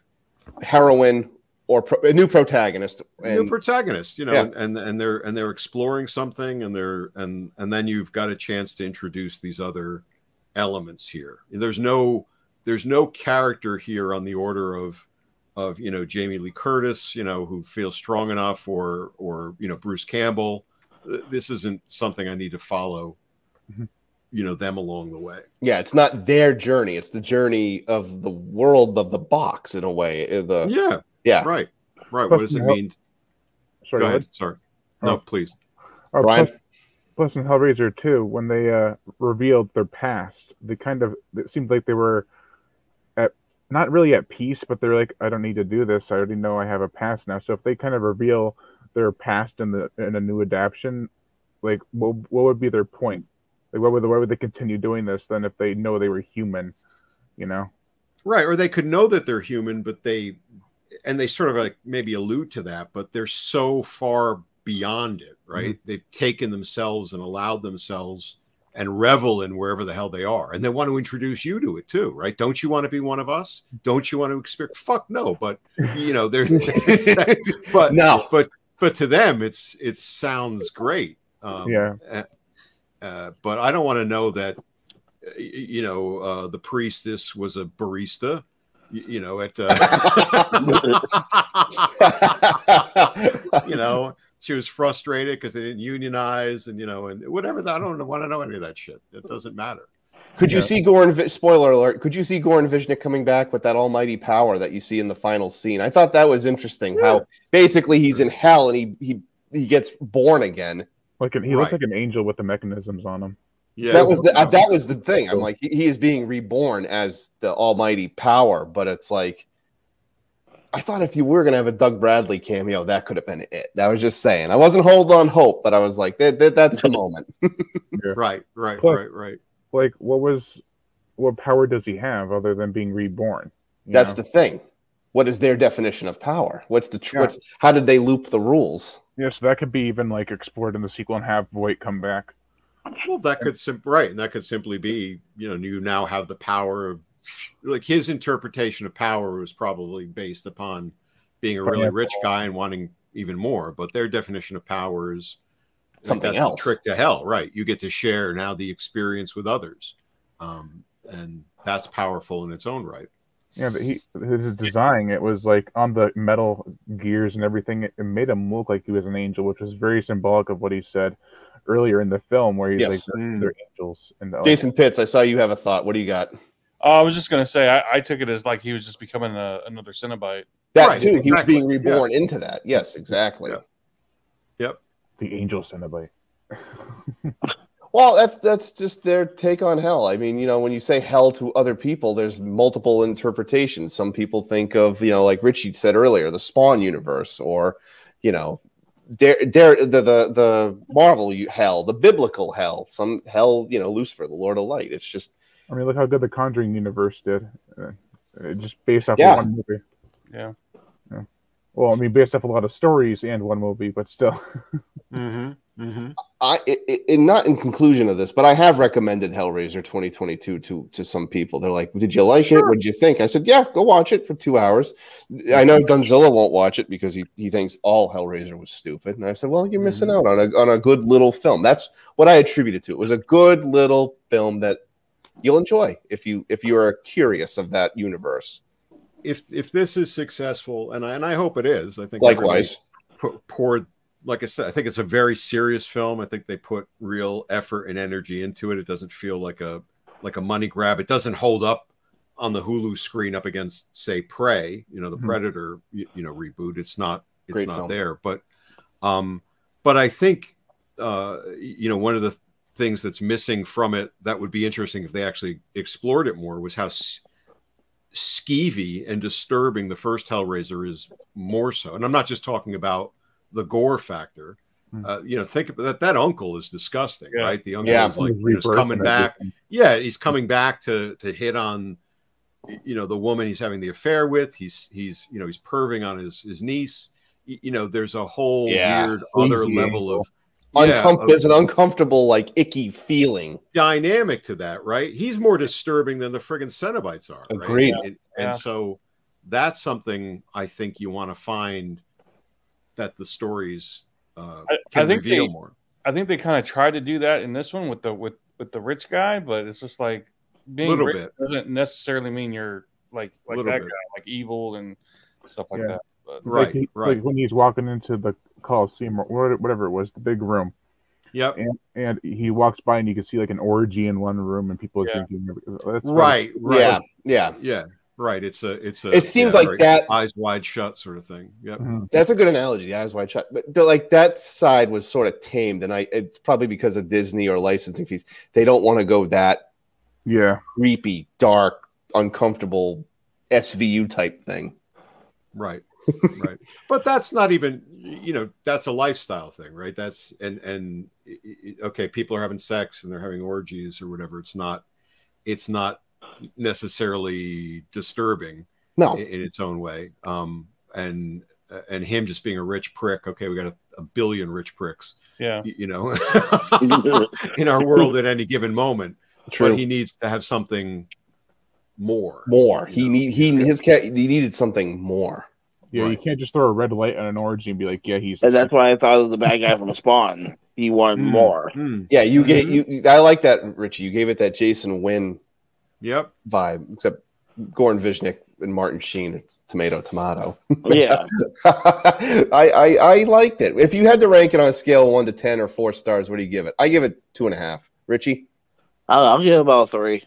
heroine or pro, a new protagonist. new protagonist you know Yeah. and, and and they're and they're exploring something and they're and and then you've got a chance to introduce these other elements here there's no there's no character here on the order of of you know Jamie Lee Curtis you know who feels strong enough or or you know Bruce Campbell this isn't something I need to follow Mhm. You know them along the way yeah, it's not their journey; it's the journey of the world of the box in a way. uh, The yeah yeah, right right Plus what does it in Hell- mean Sorry, go what? ahead sorry no Oh. please Oh, Brian? plus, plus in Hellraiser 2, when they uh, revealed their past, they kind of it seemed like they were at not really at peace, but they're like, I don't need to do this. I already know I have a past now. So if they kind of reveal their past in the in a new adaptation, like what what would be their point? Like what would why would they continue doing this then if they know they were human? You know? Right, or they could know that they're human, but they and they sort of like maybe allude to that, but they're so far beyond it, right? They've taken themselves and allowed themselves and revel in wherever the hell they are, and they want to introduce you to it too, right? Don't you want to be one of us? Don't you want to experience? Fuck no, but you know, there's, but No. but but to them, it's it sounds great. Um, Yeah. Uh, but I don't want to know that, you know, uh, the priestess was a barista, y- you know, at, uh, you know, she was frustrated because they didn't unionize and, you know, and whatever. I don't want to know any of that shit. It doesn't matter. Could you Yeah. see Goran? Spoiler alert! Could you see Goran Visnjic coming back with that almighty power that you see in the final scene? I thought that was interesting. How basically he's in hell and he he he gets born again. Like an, he looked Right. like an angel with the mechanisms on him. Yeah. that was the uh, that was the thing. I'm like he, he is being reborn as the almighty power, but it's like I thought if you were gonna have a Doug Bradley cameo, that could have been it. I was just saying. I wasn't holding on hope, but I was like, that, that that's the moment. right, right, But- right, right. Like, what was, what power does he have other than being reborn? That's know? the thing. What is their definition of power? What's the tr- Yeah. what's how did they loop the rules? Yeah. So that could be even like explored in the sequel and have Voight come back. Well, that could sim- right, and that could simply be, you know, you now have the power of, like his interpretation of power was probably based upon being a really rich guy and wanting even more. But their definition of power is Something that's else. The trick to hell, right? You get to share now the experience with others, um, and that's powerful in its own right. Yeah, but he his design it was like on the metal gears and everything. It, it made him look like he was an angel, which was very symbolic of what he said earlier in the film, where he's Yes. like they're, Mm. they're angels. And like, Jason Pitts, I saw you have a thought. What do you got? Uh, I was just gonna say I, I took it as like he was just becoming a, another Cenobite. That Right, too. He was being reborn into that. Yes, exactly. Yeah. the angel Cenobite. Well, that's that's just their take on hell. I mean, you know, when you say hell to other people, there's multiple interpretations. Some people think of, you know, like Richie said earlier, the Spawn universe, or, you know, dare, dare the the the Marvel hell, the biblical hell, some hell, you know, Lucifer, the Lord of Light. It's just I mean, look how good the Conjuring universe did, uh, just based off Yeah. of one movie. Yeah. Yeah. Well, I mean, based off a lot of stories and one movie, but still. Mm-hmm. Mm-hmm. I, i i not in conclusion of this, but I have recommended Hellraiser 2022 to to some people. They're like, "Did you like it? What did you think?" I said, "Yeah, go watch it for two hours." I know Dunzilla won't watch it because he, he thinks all Hellraiser was stupid, and I said, "Well, you're missing out on a on a good little film." That's what I attributed to. It was a good little film that you'll enjoy if you if you are curious of that universe. If if this is successful, and I and I hope it is, I think Likewise, poured like I said, I think it's a very serious film. I think they put real effort and energy into it. It doesn't feel like a like a money grab. It doesn't hold up on the Hulu screen up against, say, Prey. You know, the Mhm. Predator. You, you know, reboot. It's not. It's Great not film. there. But, um, but I think, uh, you know, one of the things that's missing from it that would be interesting if they actually explored it more was how s- skeevy and disturbing the first Hellraiser is more so. And I'm not just talking about the gore factor. Hmm. Uh, you know, think about that. That uncle is disgusting, Yeah. right? The uncle Yeah. is like His you know, is rebirth coming back. everything. Yeah, he's coming back to to hit on, you know, the woman he's having the affair with. He's he's you know he's perving on his his niece. You know, there's a whole Yeah. weird other Sleazy level angle. of yeah, Uncom- there's an uncomfortable, like icky feeling. dynamic to that, right? He's more disturbing than the friggin' Cenobites are. Right? Agreed. And, Yeah. and so that's something I think you want to find that the stories uh, I- I can think reveal they- more. I think they kind of tried to do that in this one with the with with the rich guy, but it's just like being Little rich bit. doesn't necessarily mean you're like like Little that bit. guy, like evil and stuff like Yeah. that. But Right, like, he- right. Like when he's walking into the Coliseum or what- whatever it was, the big room, Yep. and and he walks by and you can see like an orgy in one room and people are Yeah. drinking. That's Right. Right. Yeah, yeah. Yeah. Right. It's a. It's a. It seemed yeah, like right. that- eyes wide shut sort of thing. Yep. Mhm. That's a good analogy. The eyes wide shut, but the, like that side was sort of tamed, and I it's probably because of Disney or licensing fees. They don't want to go that Yeah, creepy, dark, uncomfortable SVU type thing. Right. right. But that's not even. You know, that's a lifestyle thing, right? That's and and i- i- okay, people are having sex and they're having orgies or whatever. It's not. It's not necessarily disturbing. No, in, in its own way. Um, and and him just being a rich prick. Okay, we got to a billion rich pricks, Yeah. you know, in our world at any given moment. True. But he needs to have something more. more. He know? need he his cat. He needed something more. Yeah, you can't just throw a red light on an orange and be like, yeah, he's. And that's why I thought of the bad guy from Spawn. He wanted Mm, more. mm, Yeah, you get Mhm. you. I like that, Richie. You gave it that Jason Wynn Yep. vibe, except Goran Visnjic and Martin Sheen. It's tomato, tomato. Yeah. I, I I liked it. If you had to rank it on a scale of one to ten or four stars, what do you give it? I give it two and a half. Richie, I'll, I'll give it about three.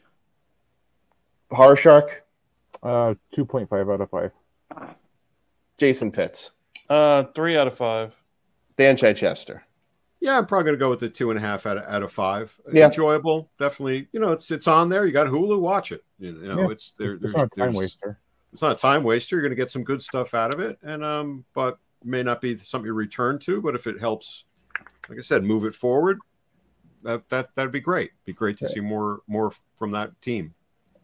Horror Shark, Uh, two point five out of five. Jason Pitts, Uh, three out of five. Dan Chichester. Yeah, I'm probably gonna go with the two and a half out of, out of five. Yeah. Enjoyable, definitely. You know, it's it's on there. You got Hulu, watch it. You know, Yeah. it's there. It's not a time waster. it's not a time waster. You're going to get some good stuff out of it, and um, but may not be something you return to. But if it helps, like I said, move it forward, that that that'd be great. Be great to Right. see more more from that team.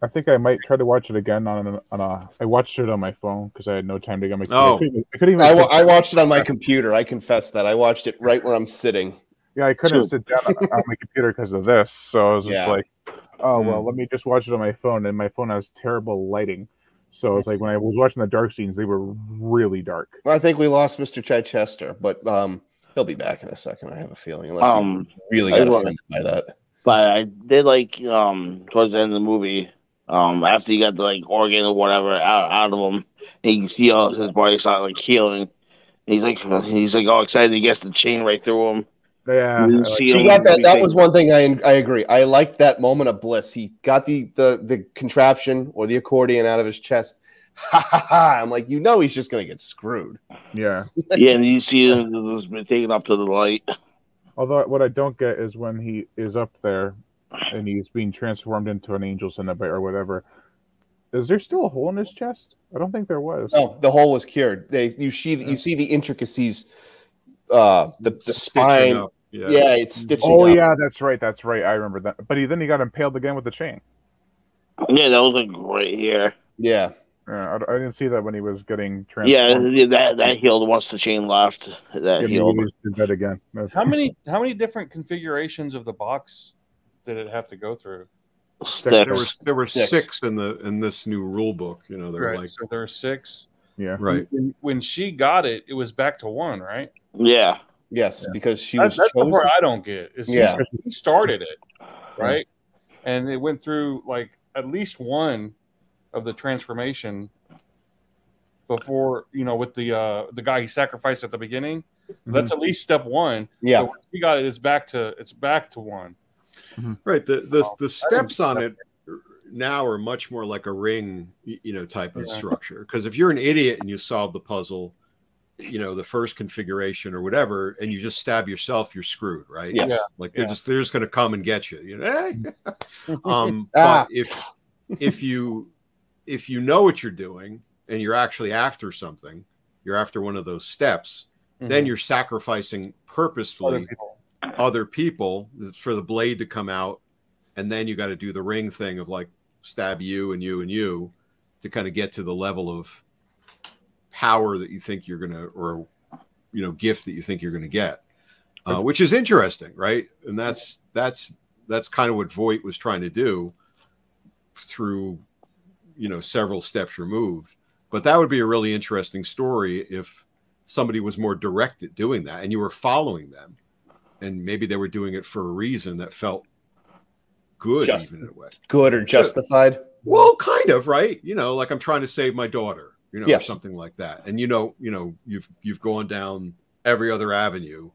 I think I might try to watch it again on an, on a. I watched it on my phone because I had no time to get my. Oh. I couldn't, I couldn't even. I, I watched it on my computer. I confess that I watched it right where I'm sitting. yeah, I couldn't Sure. sit down on, on my computer because of this. So I was just Yeah. like, oh Hmm. well, let me just watch it on my phone. And my phone has terrible lighting, so it's like when I was watching the dark scenes, they were really dark. I think we lost Mr. Chichester, but um, he'll be back in a second. I have a feeling, unless Um, you really I got offended by that. but I did like um towards the end of the movie, um after he got the like organ or whatever out, out of him, and you can see all his body start like healing. And he's like he's like all excited. He gets the chain right through him. Yeah, You see He him got that. That was one thing I I agree. I liked that moment of bliss. He got the the the contraption or the accordion out of his chest. Ha ha ha! I'm like, you know, he's just gonna get screwed. yeah. yeah, and you see him just taken up to the light. Although what I don't get is when he is up there and he's being transformed into an angel Cenobite or whatever. Is there still a hole in his chest? I don't think there was. No, the hole was cured. They you see you see the intricacies, uh, the the spine. Yeah. Yeah. it's stitching. Oh up. yeah, that's right. That's right. I remember that. But he then he got impaled again with the chain. Yeah, that was a great year. yeah. Uh, I, I didn't see that when he was getting Yeah, transformed. yeah, that that healed once the chain left. That Yeah, healed. he just did that again. That's- How many how many different configurations of the box did it have to go through? There Sticks. was there were Six. six. in the in this new rule book. You know, they're Right. like so there are six. Yeah. right. When, when she got it, it was back to one, right? Yeah, Yes, because she That's, was that's the part I don't get. Is Yeah. he started it, right? And it went through like at least one of the transformation before you know with the uh the guy he sacrificed at the beginning. That's at least step one. Yeah, So when he got it. It's back to it's back to one. Right. The the, Oh, the steps on it now are much more like a ring, you know, type of Yeah. structure. Because if you're an idiot and you solve the puzzle, you know, the first configuration or whatever, and you just stab yourself, you're screwed, right? Yes. Yeah. Like they're Yeah. just they're just going to come and get you. You know. eh. um, Ah. but if if you if you know what you're doing and you're actually after something, you're after one of those steps, then Mhm. you're sacrificing Other purposefully people. other people for the blade to come out and then you got to do the ring thing of like stab you and you and you to kind of get to the level of power that you think you're gonna or you know gift that you think you're gonna get uh, which is interesting right? And that's that's that's kind of what voight was trying to do through you know several steps removed. But that would be a really interesting story if somebody was more direct at doing that and you were following them and maybe they were doing it for a reason that felt good Just- even in a way good or justified. well kind of right you know like i'm trying to save my daughter you know Yes. or something like that and you know you know you've you've gone down every other avenue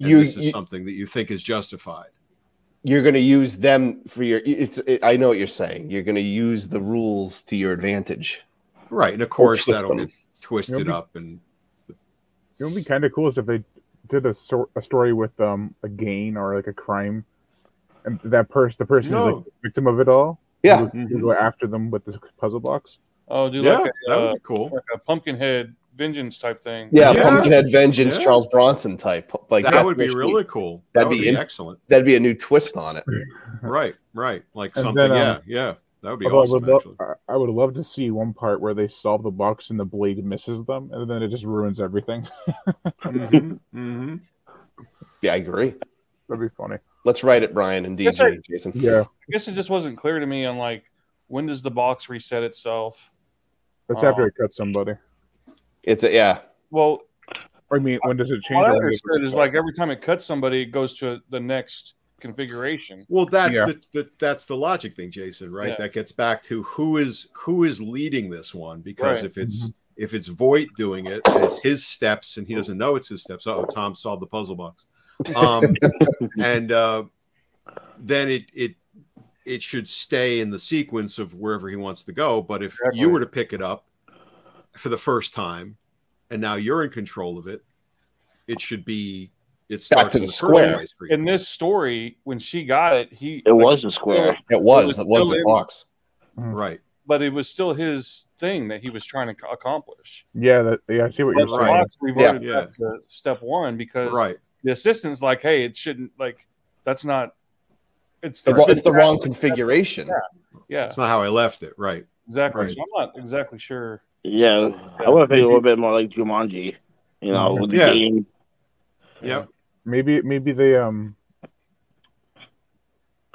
and You, this is you something that you think is justified you're going to use them for your. It's. It, I know what you're saying. You're going to use the rules to your advantage. right and of course that'll them. get twisted Maybe- up and It would be kind of cool is if they did a, sor- a story with um a gain or like a crime, and that person, the person is No. like the victim of it all. Yeah. You go- you go after them with this puzzle box. Oh, do yeah like a, that would uh, be cool like a pumpkinhead vengeance type thing. Yeah, Yeah. Pumpkinhead Vengeance, Yeah. Charles Bronson type. Like that that's would be what really cool That'd that would be be in- excellent That'd be a new twist on it. right right like And something then, um, yeah yeah That would be Although awesome. I would actually. love, I I would love to see one part where they solve the box and the blade misses them, and then it just ruins everything. Mhm, mhm. Yeah, I agree. That'd be funny. Let's write it, Brian and Yes, DJ, sir. Jason. Yeah, I guess it just wasn't clear to me on like when does the box reset itself? that's Oh. after it cuts somebody. It's a, yeah. Well, I mean, when does it change? what I or when does it understood is like every time it cuts somebody, it goes to the next configuration. Well, that's Yeah. the, the that's the logic thing, Jason. Right? Yeah. That gets back to who is who is leading this one. Because Right. if it's if it's Voight doing it, it's his steps, and he doesn't know it's his steps. Oh, Tom solved the puzzle box. Um, and uh, then it it it should stay in the sequence of wherever he wants to go. But if Exactly. you were to pick it up for the first time, and now you're in control of it, it should be it starts to in the the square. first place for you. In this story, when she got it, he It was a square. It was. was It was still the in- box. Hmm. right. but it was still his thing that he was trying to accomplish. yeah, that, yeah, I see what But you're the saying. box reverted Yeah. back to step one because Right. the assistant's like, hey, it shouldn't like that's not. It's The, it's the wrong configuration. Yeah, That's not how I left it. Right. exactly. Right. So I'm not exactly sure. Yeah, I would have think a little bit more like Jumanji. You know, hmm. with the Yeah. game. Yep. Maybe maybe they um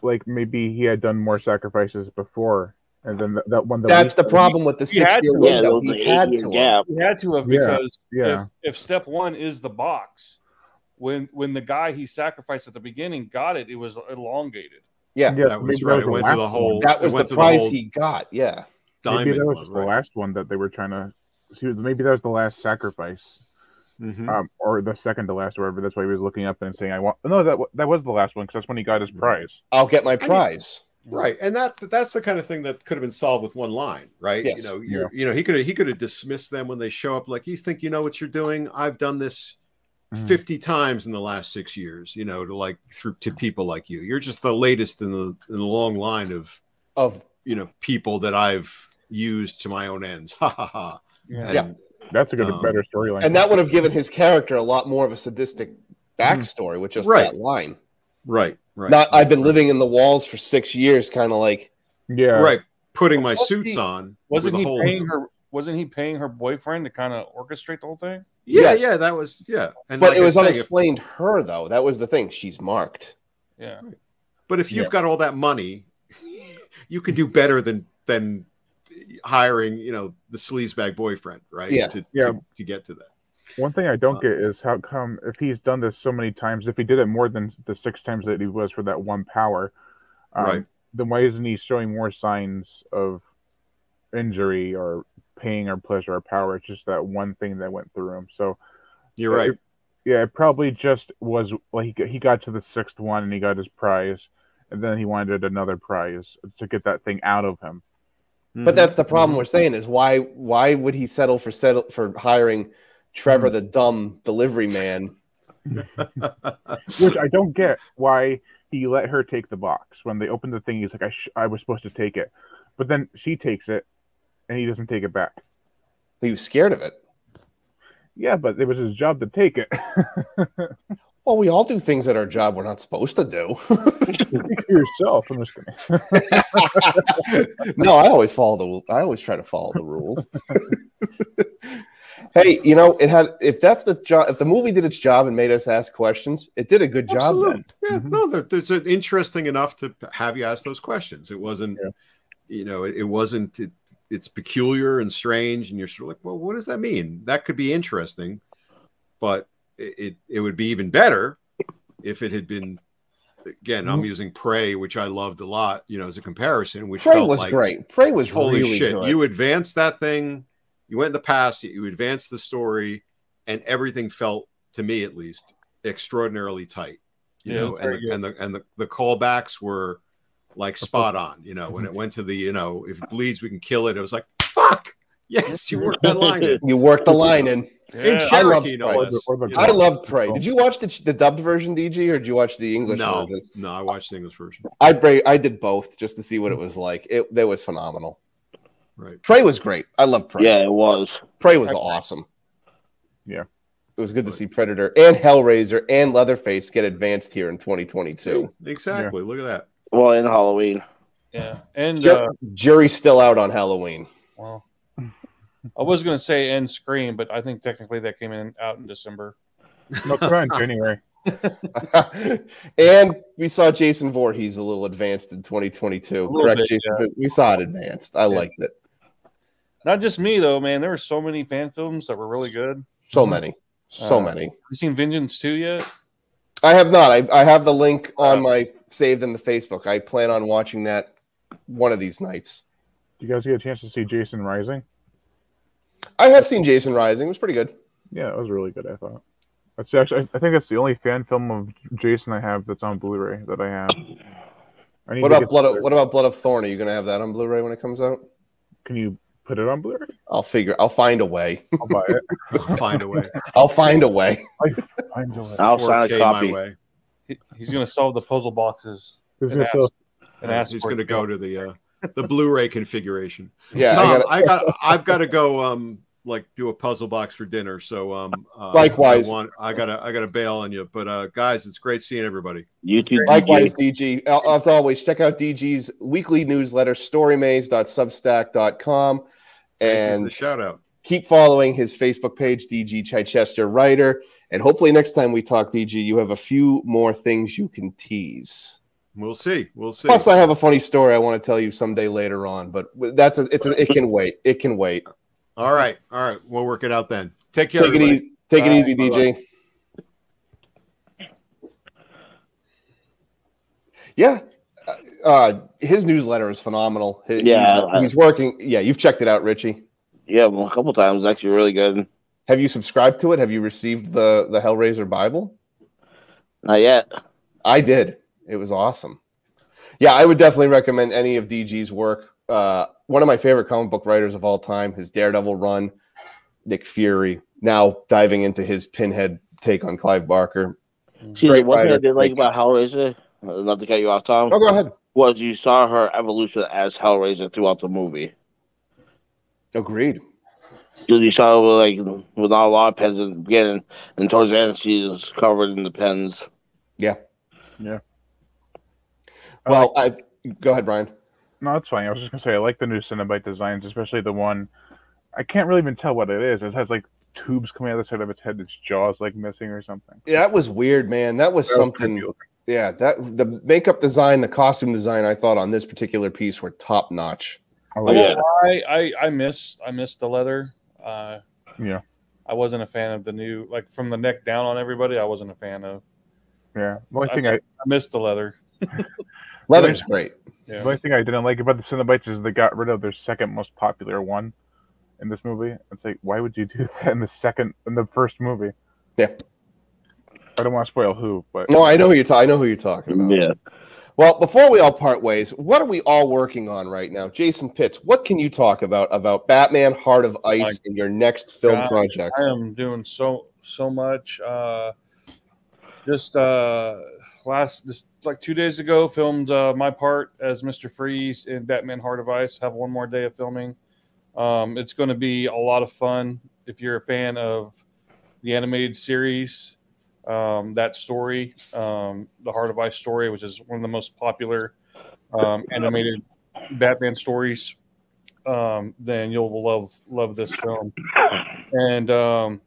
like maybe he had done more sacrifices before, and then that, that one that That's we- the problem with the He had six year to. Yeah, there window. was He had eight-year to. gap. He had to have because yeah. if if step one is the box, when when the guy he sacrificed at the beginning got it, it was elongated. Yeah. Yeah, That was maybe right. was It the went to the whole- That was the to the prize whole he got. Yeah. Maybe that was one, just the right. last one that they were trying to. See, maybe that was the last sacrifice, Mhm. um, or the second to last, or whatever. That's why he was looking up and saying, "I want." No, that that was the last one because that's when he got his prize. I'll get my prize. Right, and that that's the kind of thing that could have been solved with one line, right? Yes. You know, you're, you know, he could have he could have dismissed them when they show up. Like, you think you know what you're doing? I've done this Mhm. fifty times in the last six years. You know, to like through to people like you. You're just the latest in the in the long line of Of you know people that I've used to my own ends. Ha ha ha. Yeah. And- Yeah. That's a good, Um, better storyline. and that would have given his character a lot more of a sadistic backstory with just Right. that line. Right. Right. Not I've been right, living in the walls for six years, kind of like yeah, Right. Putting my Was suits he- on. Wasn't with he paying her? Wasn't he paying her boyfriend to kind of orchestrate the whole thing? Yeah, Yes. yeah, that was yeah. And but like it I was say, if- unexplained her though. That was the thing. She's marked. Yeah. But if you've Yeah. got all that money, you could do better than than hiring, you know, the sleazebag boyfriend, right? Yeah. To, Yeah. To, to get to that. One thing I don't get is how come if he's done this so many times, if he did it more than the six times that he was for that one power, um, Right. then why isn't he showing more signs of injury or pain or pleasure or power? It's just that one thing that went through him. So You're right. it- yeah, it probably just was like he he got to the sixth one and he got his prize, and then he wanted another prize to get that thing out of him. But mm-hmm. that's the problem mm-hmm. we're saying is why why would he settle for settle for hiring Trevor mm-hmm. the dumb delivery man? Which I don't get why he let her take the box when they opened the thing. He's like, I sh- I was supposed to take it, but then she takes it, and he doesn't take it back. He was scared of it. Yeah, but it was his job to take it. Well, we all do things at our job we're not supposed to do. Speak for yourself. I'm just kidding. no, I always follow the. I always try to follow the rules. hey, you know, it had. If that's the job, if the movie did its job and made us ask questions, it did a good job. Absolutely. Then. Yeah, Mhm. no, there, there's an interesting enough to have you ask those questions. It wasn't, Yeah. you know, it, it wasn't. It, it's peculiar and strange, and you're sort of like, well, what does that mean? That could be interesting, but it it, it would be even better if it had been. Again, I'm mm-hmm. using Prey, which I loved a lot, you know, as a comparison. Which Prey felt was like, great. Prey was holy really shit good. you advanced that thing you went in the past you advanced the story and everything felt to me at least extraordinarily tight you Yeah, know and the, and the and the, the callbacks were like spot on you know when it went to the you know if it bleeds we can kill it it was like fuck yes you worked that line in, you worked the line in. in Yeah. I love Cherokee no Prey. less, Or the- you I know. loved Prey. Did you watch the, the dubbed version, DG, or did you watch the English no version? no I watched the English version I bra- I did both just to see what it was like. It that was phenomenal. right Prey was great. I love Prey. Yeah, it was. Prey was awesome. Yeah. It was good to see Predator and Hellraiser and Leatherface get advanced here in 2022. exactly look at that Well, in Halloween. Yeah, and Ju- uh, jury's still out on Halloween. well, I was going to say and Scream, but I think technically that came in out in December. No, come on, January. and we saw Jason Voorhees a little advanced in 2022. Correct, bit, Jason? yeah. We saw it advanced. I Yeah. liked it. Not just me though, man. There were so many fan films that were really good. So many. So Uh, many. Have you seen Vengeance 2 yet? I have not. I, I have the link on Uh, my saved in the Facebook. I plan on watching that one of these nights. Do you guys get a chance to see Jason Rising? I have seen Jason Rising. It was pretty good. Yeah, it was really good. I thought. That's actually. I think that's the only fan film of Jason I have that's on Blu-ray that I have. I What about Blood? Of, what about Blood of Thorn? Are you going to have that on Blu-ray when it comes out? Can you put it on Blu-ray? I'll figure. I'll find a way. I'll buy it. Find a way. I'll find a way. I find it. I'll sign a copy. way. He- He's going to solve the puzzle boxes This is and gonna ask, and ask He's going to go to the uh, the Blu-ray configuration. Yeah, Tom, I got I got I've got to go um like do a puzzle box for dinner. So um uh, Likewise. I, want, I gotta I gotta bail on you. But uh guys, it's great seeing everybody. You too. Likewise, DG. DG. As always, check out DG's weekly newsletter, storymaze.substack.com, Thank you for and the shout out. keep following his Facebook page, DG Chichester Writer. And hopefully, next time we talk, DG, you have a few more things you can tease. We'll see. We'll see. Plus, I have a funny story I want to tell you someday later on, but that's a, it's a, it can wait. It can wait. all right, all right. We'll work it out then. Take care. Take it easy. Take it Bye. easy, DJ. Yeah, uh, uh, his newsletter is phenomenal. He- Yeah, he's, I- he's working. Yeah, you've checked it out, Richie. Yeah, well, a couple times. Actually, really good. Have you subscribed to it? Have you received the the Hellraiser Bible? Not yet. I did. It was awesome. Yeah, I would definitely recommend any of DG's work. Uh, one of my favorite comic book writers of all time, his Daredevil run, Nick Fury. Now diving into his Pinhead take on Clive Barker. See, Great the one thing I did like about Hellraiser, not to cut you off, Tom, Oh, go ahead. was you saw her evolution as Hellraiser throughout the movie. Agreed. Because you saw her like with not a lot of pens in the beginning, and towards the end she's covered in the pens. Yeah. Yeah. Well, I go ahead, Brian. No, that's fine. I was just gonna say I like the new Cenobite designs, especially the one. I can't really even tell what it is. It has like tubes coming out of the side of its head. Its jaw's like missing or something. Yeah, that was weird, man. That was That something. creepy looking. Yeah, that the makeup design, the costume design, I thought on this particular piece were top notch. I I, Yeah. I, I I missed I missed the leather. Uh. Yeah, I wasn't a fan of the new like from the neck down on everybody. I wasn't a fan of. yeah. The only I- thing I, I missed the leather. Leather's great. Yeah. the only thing I didn't like about the Cenobites is they got rid of their second most popular one in this movie. It's like, why would you do that in the second, in the first movie? Yeah. I don't want to spoil who, but No, I know who you're talking. I know who you're talking about. Yeah. Well, before we all part ways, what are we all working on right now? Jason Pitts, what can you talk about about Batman Heart of Ice My in your next film God, projects? I am doing so so much. Uh, just uh, last just like two days ago, filmed uh, my part as Mister Freeze in Batman: Heart of Ice. Have one more day of filming. Um, it's going to be a lot of fun if you're a fan of the animated series. Um, that story, um, the Heart of Ice story, which is one of the most popular um, animated Batman stories, um, then you'll love love this film. And um,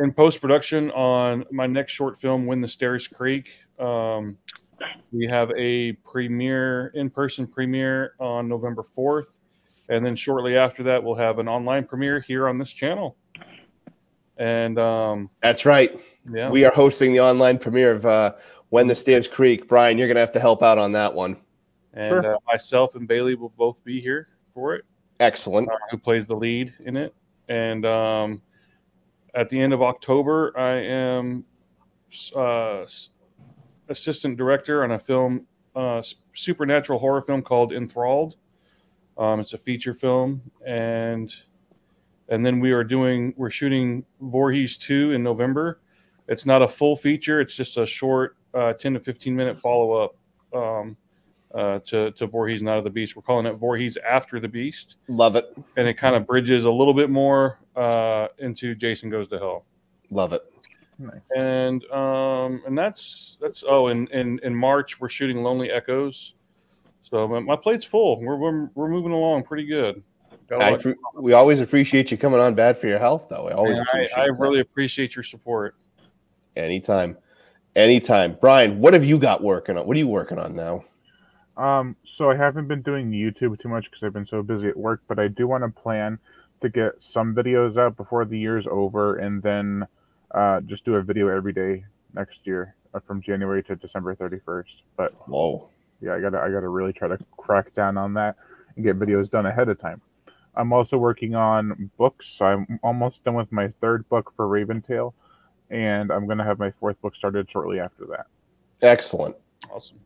in post production on my next short film, When the Stairs Creak, um, we have a premiere in person premiere on November fourth, and then shortly after that, we'll have an online premiere here on this channel. And um, That's right. yeah, We are hosting the online premiere of uh, When the Stairs Creak. Brian, you're going to have to help out on that one. and Sure. uh, myself and Bailey will both be here for it. Excellent. uh, who plays the lead in it. And um, at the end of October, I am uh, assistant director on a film, uh, supernatural horror film called Enthralled. Um, it's a feature film, and and then we are doing we're shooting Voorhees two in November. It's not a full feature; it's just a short, uh, ten to fifteen minute follow up um, uh, to to Voorhees Night of the Beast. We're calling it Voorhees After the Beast Love it. and it kind of bridges a little bit more uh, into Jason Goes to Hell. Love it. And um, and that's that's oh, in, in in March we're shooting Lonely Echoes, So my, my plate's full. We're, we're we're moving along pretty good. Got a I, we always appreciate you coming on. Bad for your health, though. I always and I, appreciate I that. really appreciate your support. anytime, anytime. Brian, what have you got working on? What are you working on now? Um, so I haven't been doing YouTube too much because I've been so busy at work, but I do want to plan to get some videos out before the year's over, and then uh, just do a video every day next year uh, from January to December thirty first. But Whoa. yeah, I gotta I gotta really try to crack down on that and get videos done ahead of time. I'm also working on books. I'm almost done with my third book for Raventail, and I'm gonna have my fourth book started shortly after that. Excellent. Awesome.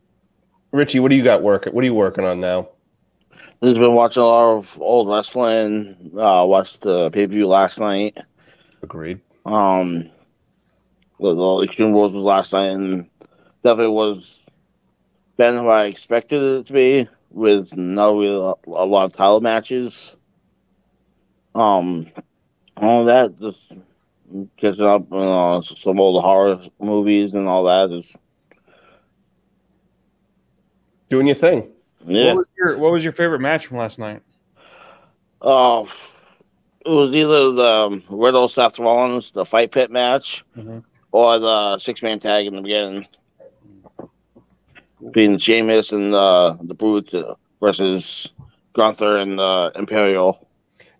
Richie, what do you got working? What are you working on now? Just been watching a lot of old wrestling. Uh, watched the pay per view last night. Agreed. Um, the, the Extreme Rules was last night, and definitely was better than what I expected it to be, with no real a lot of title matches. Um, all that just catching up on uh, some old horror movies and all that. Just Doing your thing. Yeah. What was your What was your favorite match from last night? Oh, it was either the um, Riddle Seth Rollins the fight pit match Mhm. or the six man tag in the beginning between Sheamus and uh, the Brute uh, versus Gunther and uh, Imperium.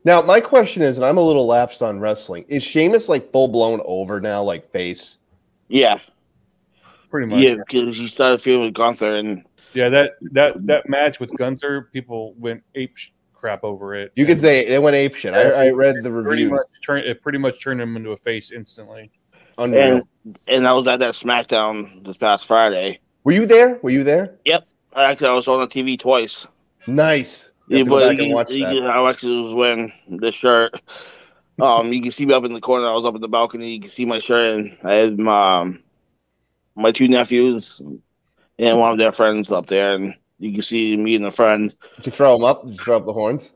Now, my question is, and I'm a little lapsed on wrestling. Is Sheamus like full blown over now, like face? Yeah, Pretty much. yeah, because he started feuding with Gunther and Yeah, that that that match with Gunther, people went ape sh- crap over it. You could say it went ape shit. I, I read the pretty reviews. much turn, it pretty much turned him into a face instantly. Unreal. and and I was at that SmackDown this past Friday. Were you there? Were you there? Actually, I was on the TV twice. Nice. You have to but back you and watch you that. can- I actually was wearing the shirt. Um, you can see me up in the corner. I was up in the balcony. You can see my shirt, and I had my um, my two nephews and one of their friends up there, and you can see me and a friend. Did you throw them up? Did you throw up the horns?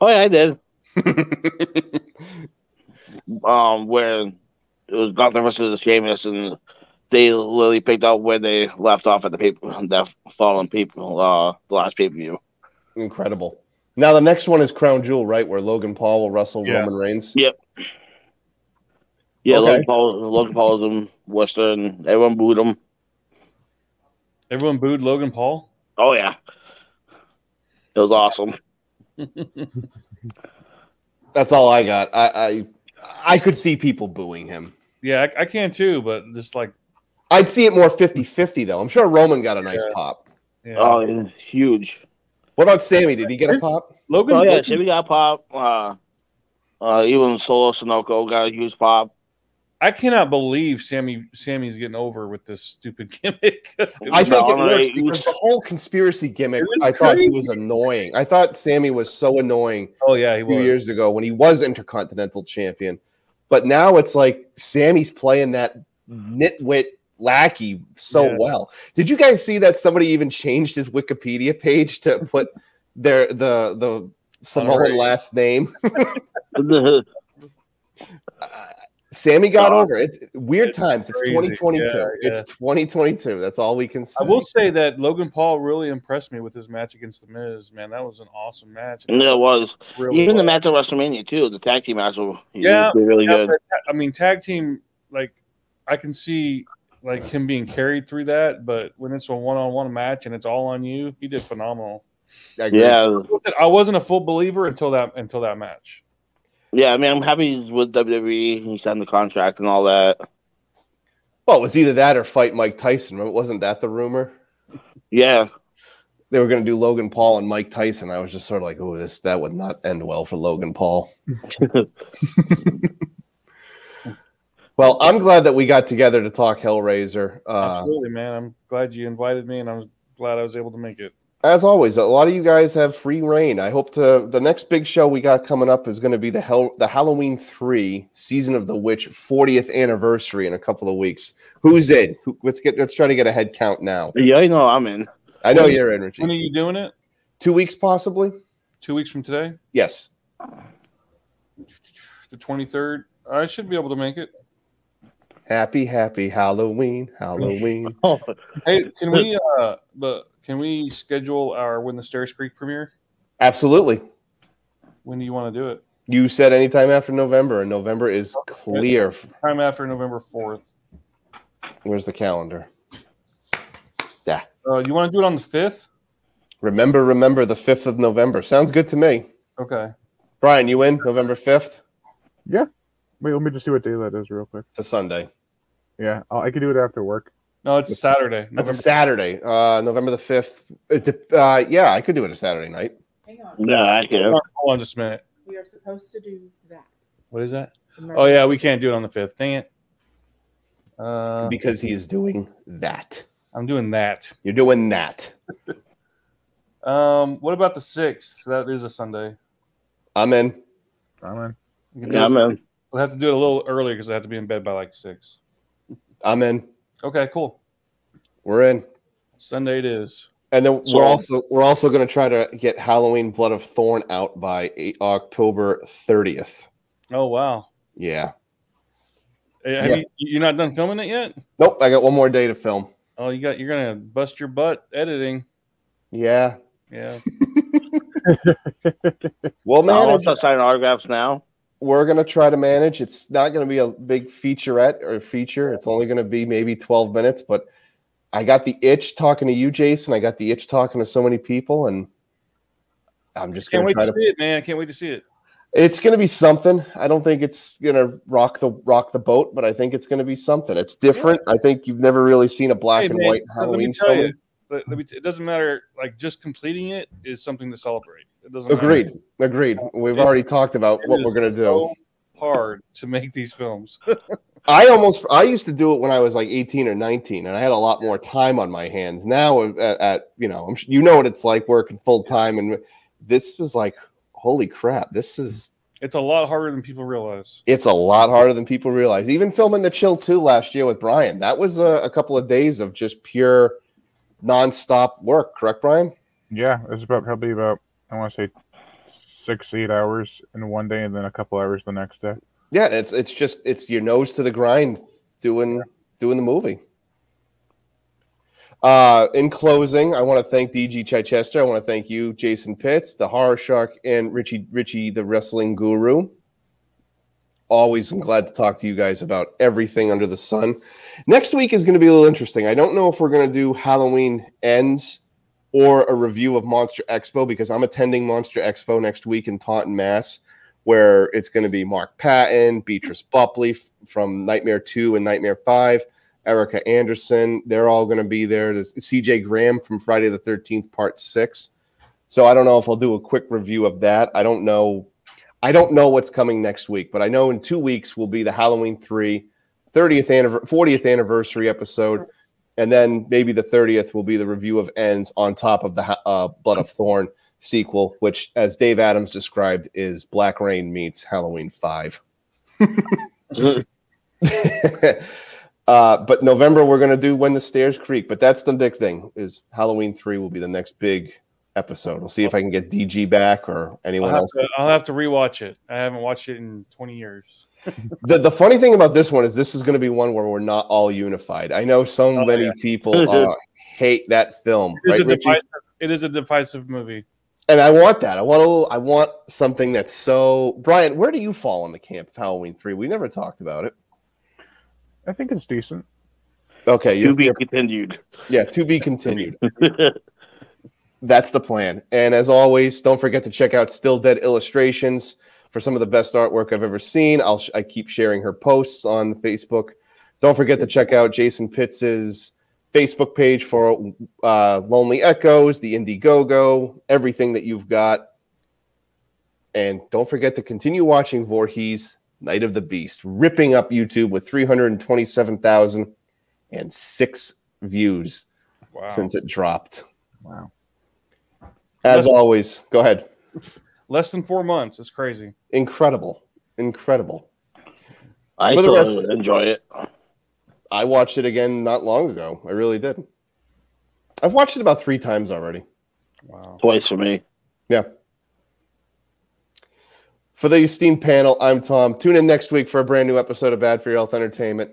Oh yeah, I did. Um, where it was Gunther versus Sheamus, and they literally picked up where they left off at the paper that following people uh the last pay per view. Incredible. Now the next one is Crown Jewel, right? Where Logan Paul will wrestle Yeah. Roman Reigns. Yeah. Yeah, Okay. Logan Paul, Logan Paul was in Worcester, and everyone booed him. Everyone booed Logan Paul. Oh yeah, it was awesome. That's all I got. I I, I could see people booing him. Yeah, I, I can too, but just like I'd see it more 50-50 though. I'm sure Roman got a nice Yeah. pop. yeah. Oh, yeah, huge. What about Sami? Did he get a pop? Logan. Oh yeah, Logan- Jimmy got pop. Uh, uh, even Solo Sunoco got a huge pop. I cannot believe Sami Sami's getting over with this stupid gimmick. I think it works it because the whole conspiracy gimmick. I thought he was annoying. I thought Sami was so annoying oh yeah, he a few was. years ago when he was Intercontinental Champion, but now it's like Sami's playing that nitwit lackey so Yeah. well. Did you guys see that somebody even changed his Wikipedia page to put their the the Samoan Honorary. last name? The- Sami got over it. Weird it's times. It's 2022. Yeah, It's 2022. That's all we can say. I will say that Logan Paul really impressed me with his match against the Miz. Man, that was an awesome match. and it was Really even the match at WrestleMania too. The tag team match was Yeah, was really Yeah, good. I mean, tag team, like I can see like him being carried through that, but when it's a one-on-one match and it's all on you, he did phenomenal. Yeah, I wasn't, I wasn't a full believer until that until that match. Yeah. I mean, I'm happy he's with WWE. He signed the contract and all that. Well, it was either that or fight Mike Tyson. Remember, wasn't that the rumor? Yeah, They were going to do Logan Paul and Mike Tyson. I was just sort of like, oh, this that would not end well for Logan Paul. well, I'm glad that we got together to talk Hellraiser. Uh, Absolutely, man. I'm glad you invited me, and I'm glad I was able to make it. As always, a lot of you guys have free reign. I hope to. The next big show we got coming up is going to be the Hell, the Halloween three season of the Witch 40th anniversary in a couple of weeks. Who's in? Who, let's get. Let's try to get a head count now. yeah. I know I'm in. I know you're in, Richie. When are you doing it? Two weeks, possibly. Two weeks from today, Yes. the 23rd. I should be able to make it. Happy, happy Halloween, Halloween. Hey, can we? Uh, but can we schedule our When the Stairs Creak premiere? Absolutely. When do you want to do it? You said anytime after November, and November is clear. Time after November fourth. Where's the calendar? Yeah. Uh, you want to do it on the fifth? Remember, remember the 5th of November. Sounds good to me. Okay. Brian, you in November 5th? Yeah. Wait, let me just see what day that is real quick. It's a Sunday. Yeah, I'll, I can do it after work. No, it's Saturday. That's November. a Saturday. Uh, November the 5th. Uh, yeah, I could do it a Saturday night. Hang on. Yeah, I can. Hold on just a minute. We are supposed to do that. What is that? Oh yeah, we can't do it on the fifth. Dang it. Uh, because he's doing that. I'm doing that. You're doing that. Um, what about the sixth? That is a Sunday. I'm in. I'm in. We can do Yeah, it- man. We'll have to do it a little earlier because I have to be in bed by like six. I'm in. Okay, cool. We're in. Sunday it is. And then So- we're also we're also going to try to get Halloween Blood of Thorn out by eight, October 30th. Oh wow. Yeah. Hey, Have Yeah. you, you're not done filming it yet? Nope. I got one more day to film. Oh, you got you're gonna bust your butt editing. Yeah. Yeah. well, man, I'll manage. also sign autographs now. We're going to try to manage. It's not going to be a big featurette or feature. It's only going to be maybe 12 minutes, but I got the itch talking to you, Jason. I got the itch talking to so many people, and I'm just Can't going to wait try to see it, man. I can't wait to see it. It's going to be something. I don't think it's going to rock the rock the boat, but I think it's going to be something. It's different. I think you've never really seen a black Hey, and man, white Halloween film. you, let, let me t- it doesn't matter. Like just completing it is something to celebrate. It doesn't matter. Agreed. Agreed. We've It- already talked about what we're going to do. hard to make these films. I almost I used to do it when I was like 18 or 19 and I had a lot more time on my hands. Now at, at you know, I'm, you know what it's like working full time and this was like holy crap. This is it's a lot harder than people realize. it's a lot harder than people realize. Even filming the Chill 2 last year with Brian, that was a, a couple of days of just pure nonstop work, correct Brian? Yeah, it's about probably about I want to say six, eight hours in one day, and then a couple hours the next day. Yeah, it's it's just it's your nose to the grind doing doing the movie. Uh, in closing, I want to thank DG Chichester. I want to thank you, Jason Pitts, the Horror Shark, and Richie Richie, the Wrestling Guru. Always, I'm glad to talk to you guys about everything under the sun. Next week is going to be a little interesting. I don't know if we're going to do Halloween ends or a review of Monster Expo because I'm attending Monster Expo next week in Taunton, Mass where it's going to be Mark Patton, Beatrice Boepple f- from Nightmare 2 and Nightmare 5, Erika Anderson. They're all going to be there. There's CJ Graham from Friday the 13th, part 6. So I don't know if I'll do a quick review of that. I don't know. I don't know what's coming next week, but I know in two weeks will be the Halloween 3 30th anniversary, 40th anniversary episode. And then maybe the 30th will be the review of Ends on top of the uh, Blood of Thorn sequel, which, as Dave Adams described, is Black Rain meets Halloween 5. uh, but November, we're going to do When the Stairs Creak. But that's the next thing is Halloween 3 will be the next big episode. We'll see if I can get DG back or I'll anyone else. to, I'll have to rewatch it. I haven't watched it in 20 years. The, the funny thing about this one is this is going to be one where we're not all unified. I know so Oh, many yeah. people uh, hate that film, It is, right, a divisive, it is a divisive movie. And I want that. I want a little, I want something that's so. Brian, where do you fall on the camp of Halloween three? We never talked about it. I think it's decent. Okay, to you be continued. yeah, to be continued. That's the plan. And as always, don't forget to check out Still Dead Illustrations for some of the best artwork I've ever seen. I'll I keep sharing her posts on Facebook. Don't forget to check out Jason Pitts's Facebook page for uh, Lonely Echoes, the Indiegogo, everything that you've got. And don't forget to continue watching Voorhees, Night of the Beast, ripping up YouTube with 327,006 views Wow. since it dropped. Wow. As Listen- always, go ahead. Less than four months. It's crazy. Incredible. Incredible. I For still rest- enjoy it. I watched it again not long ago. I really did. I've watched it about three times already. Wow. Twice for me. Yeah. For the esteemed panel, I'm Tom. Tune in next week for a brand new episode of Bad for Your Health Entertainment.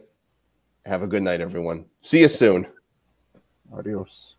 Have a good night, everyone. See you soon. Adios.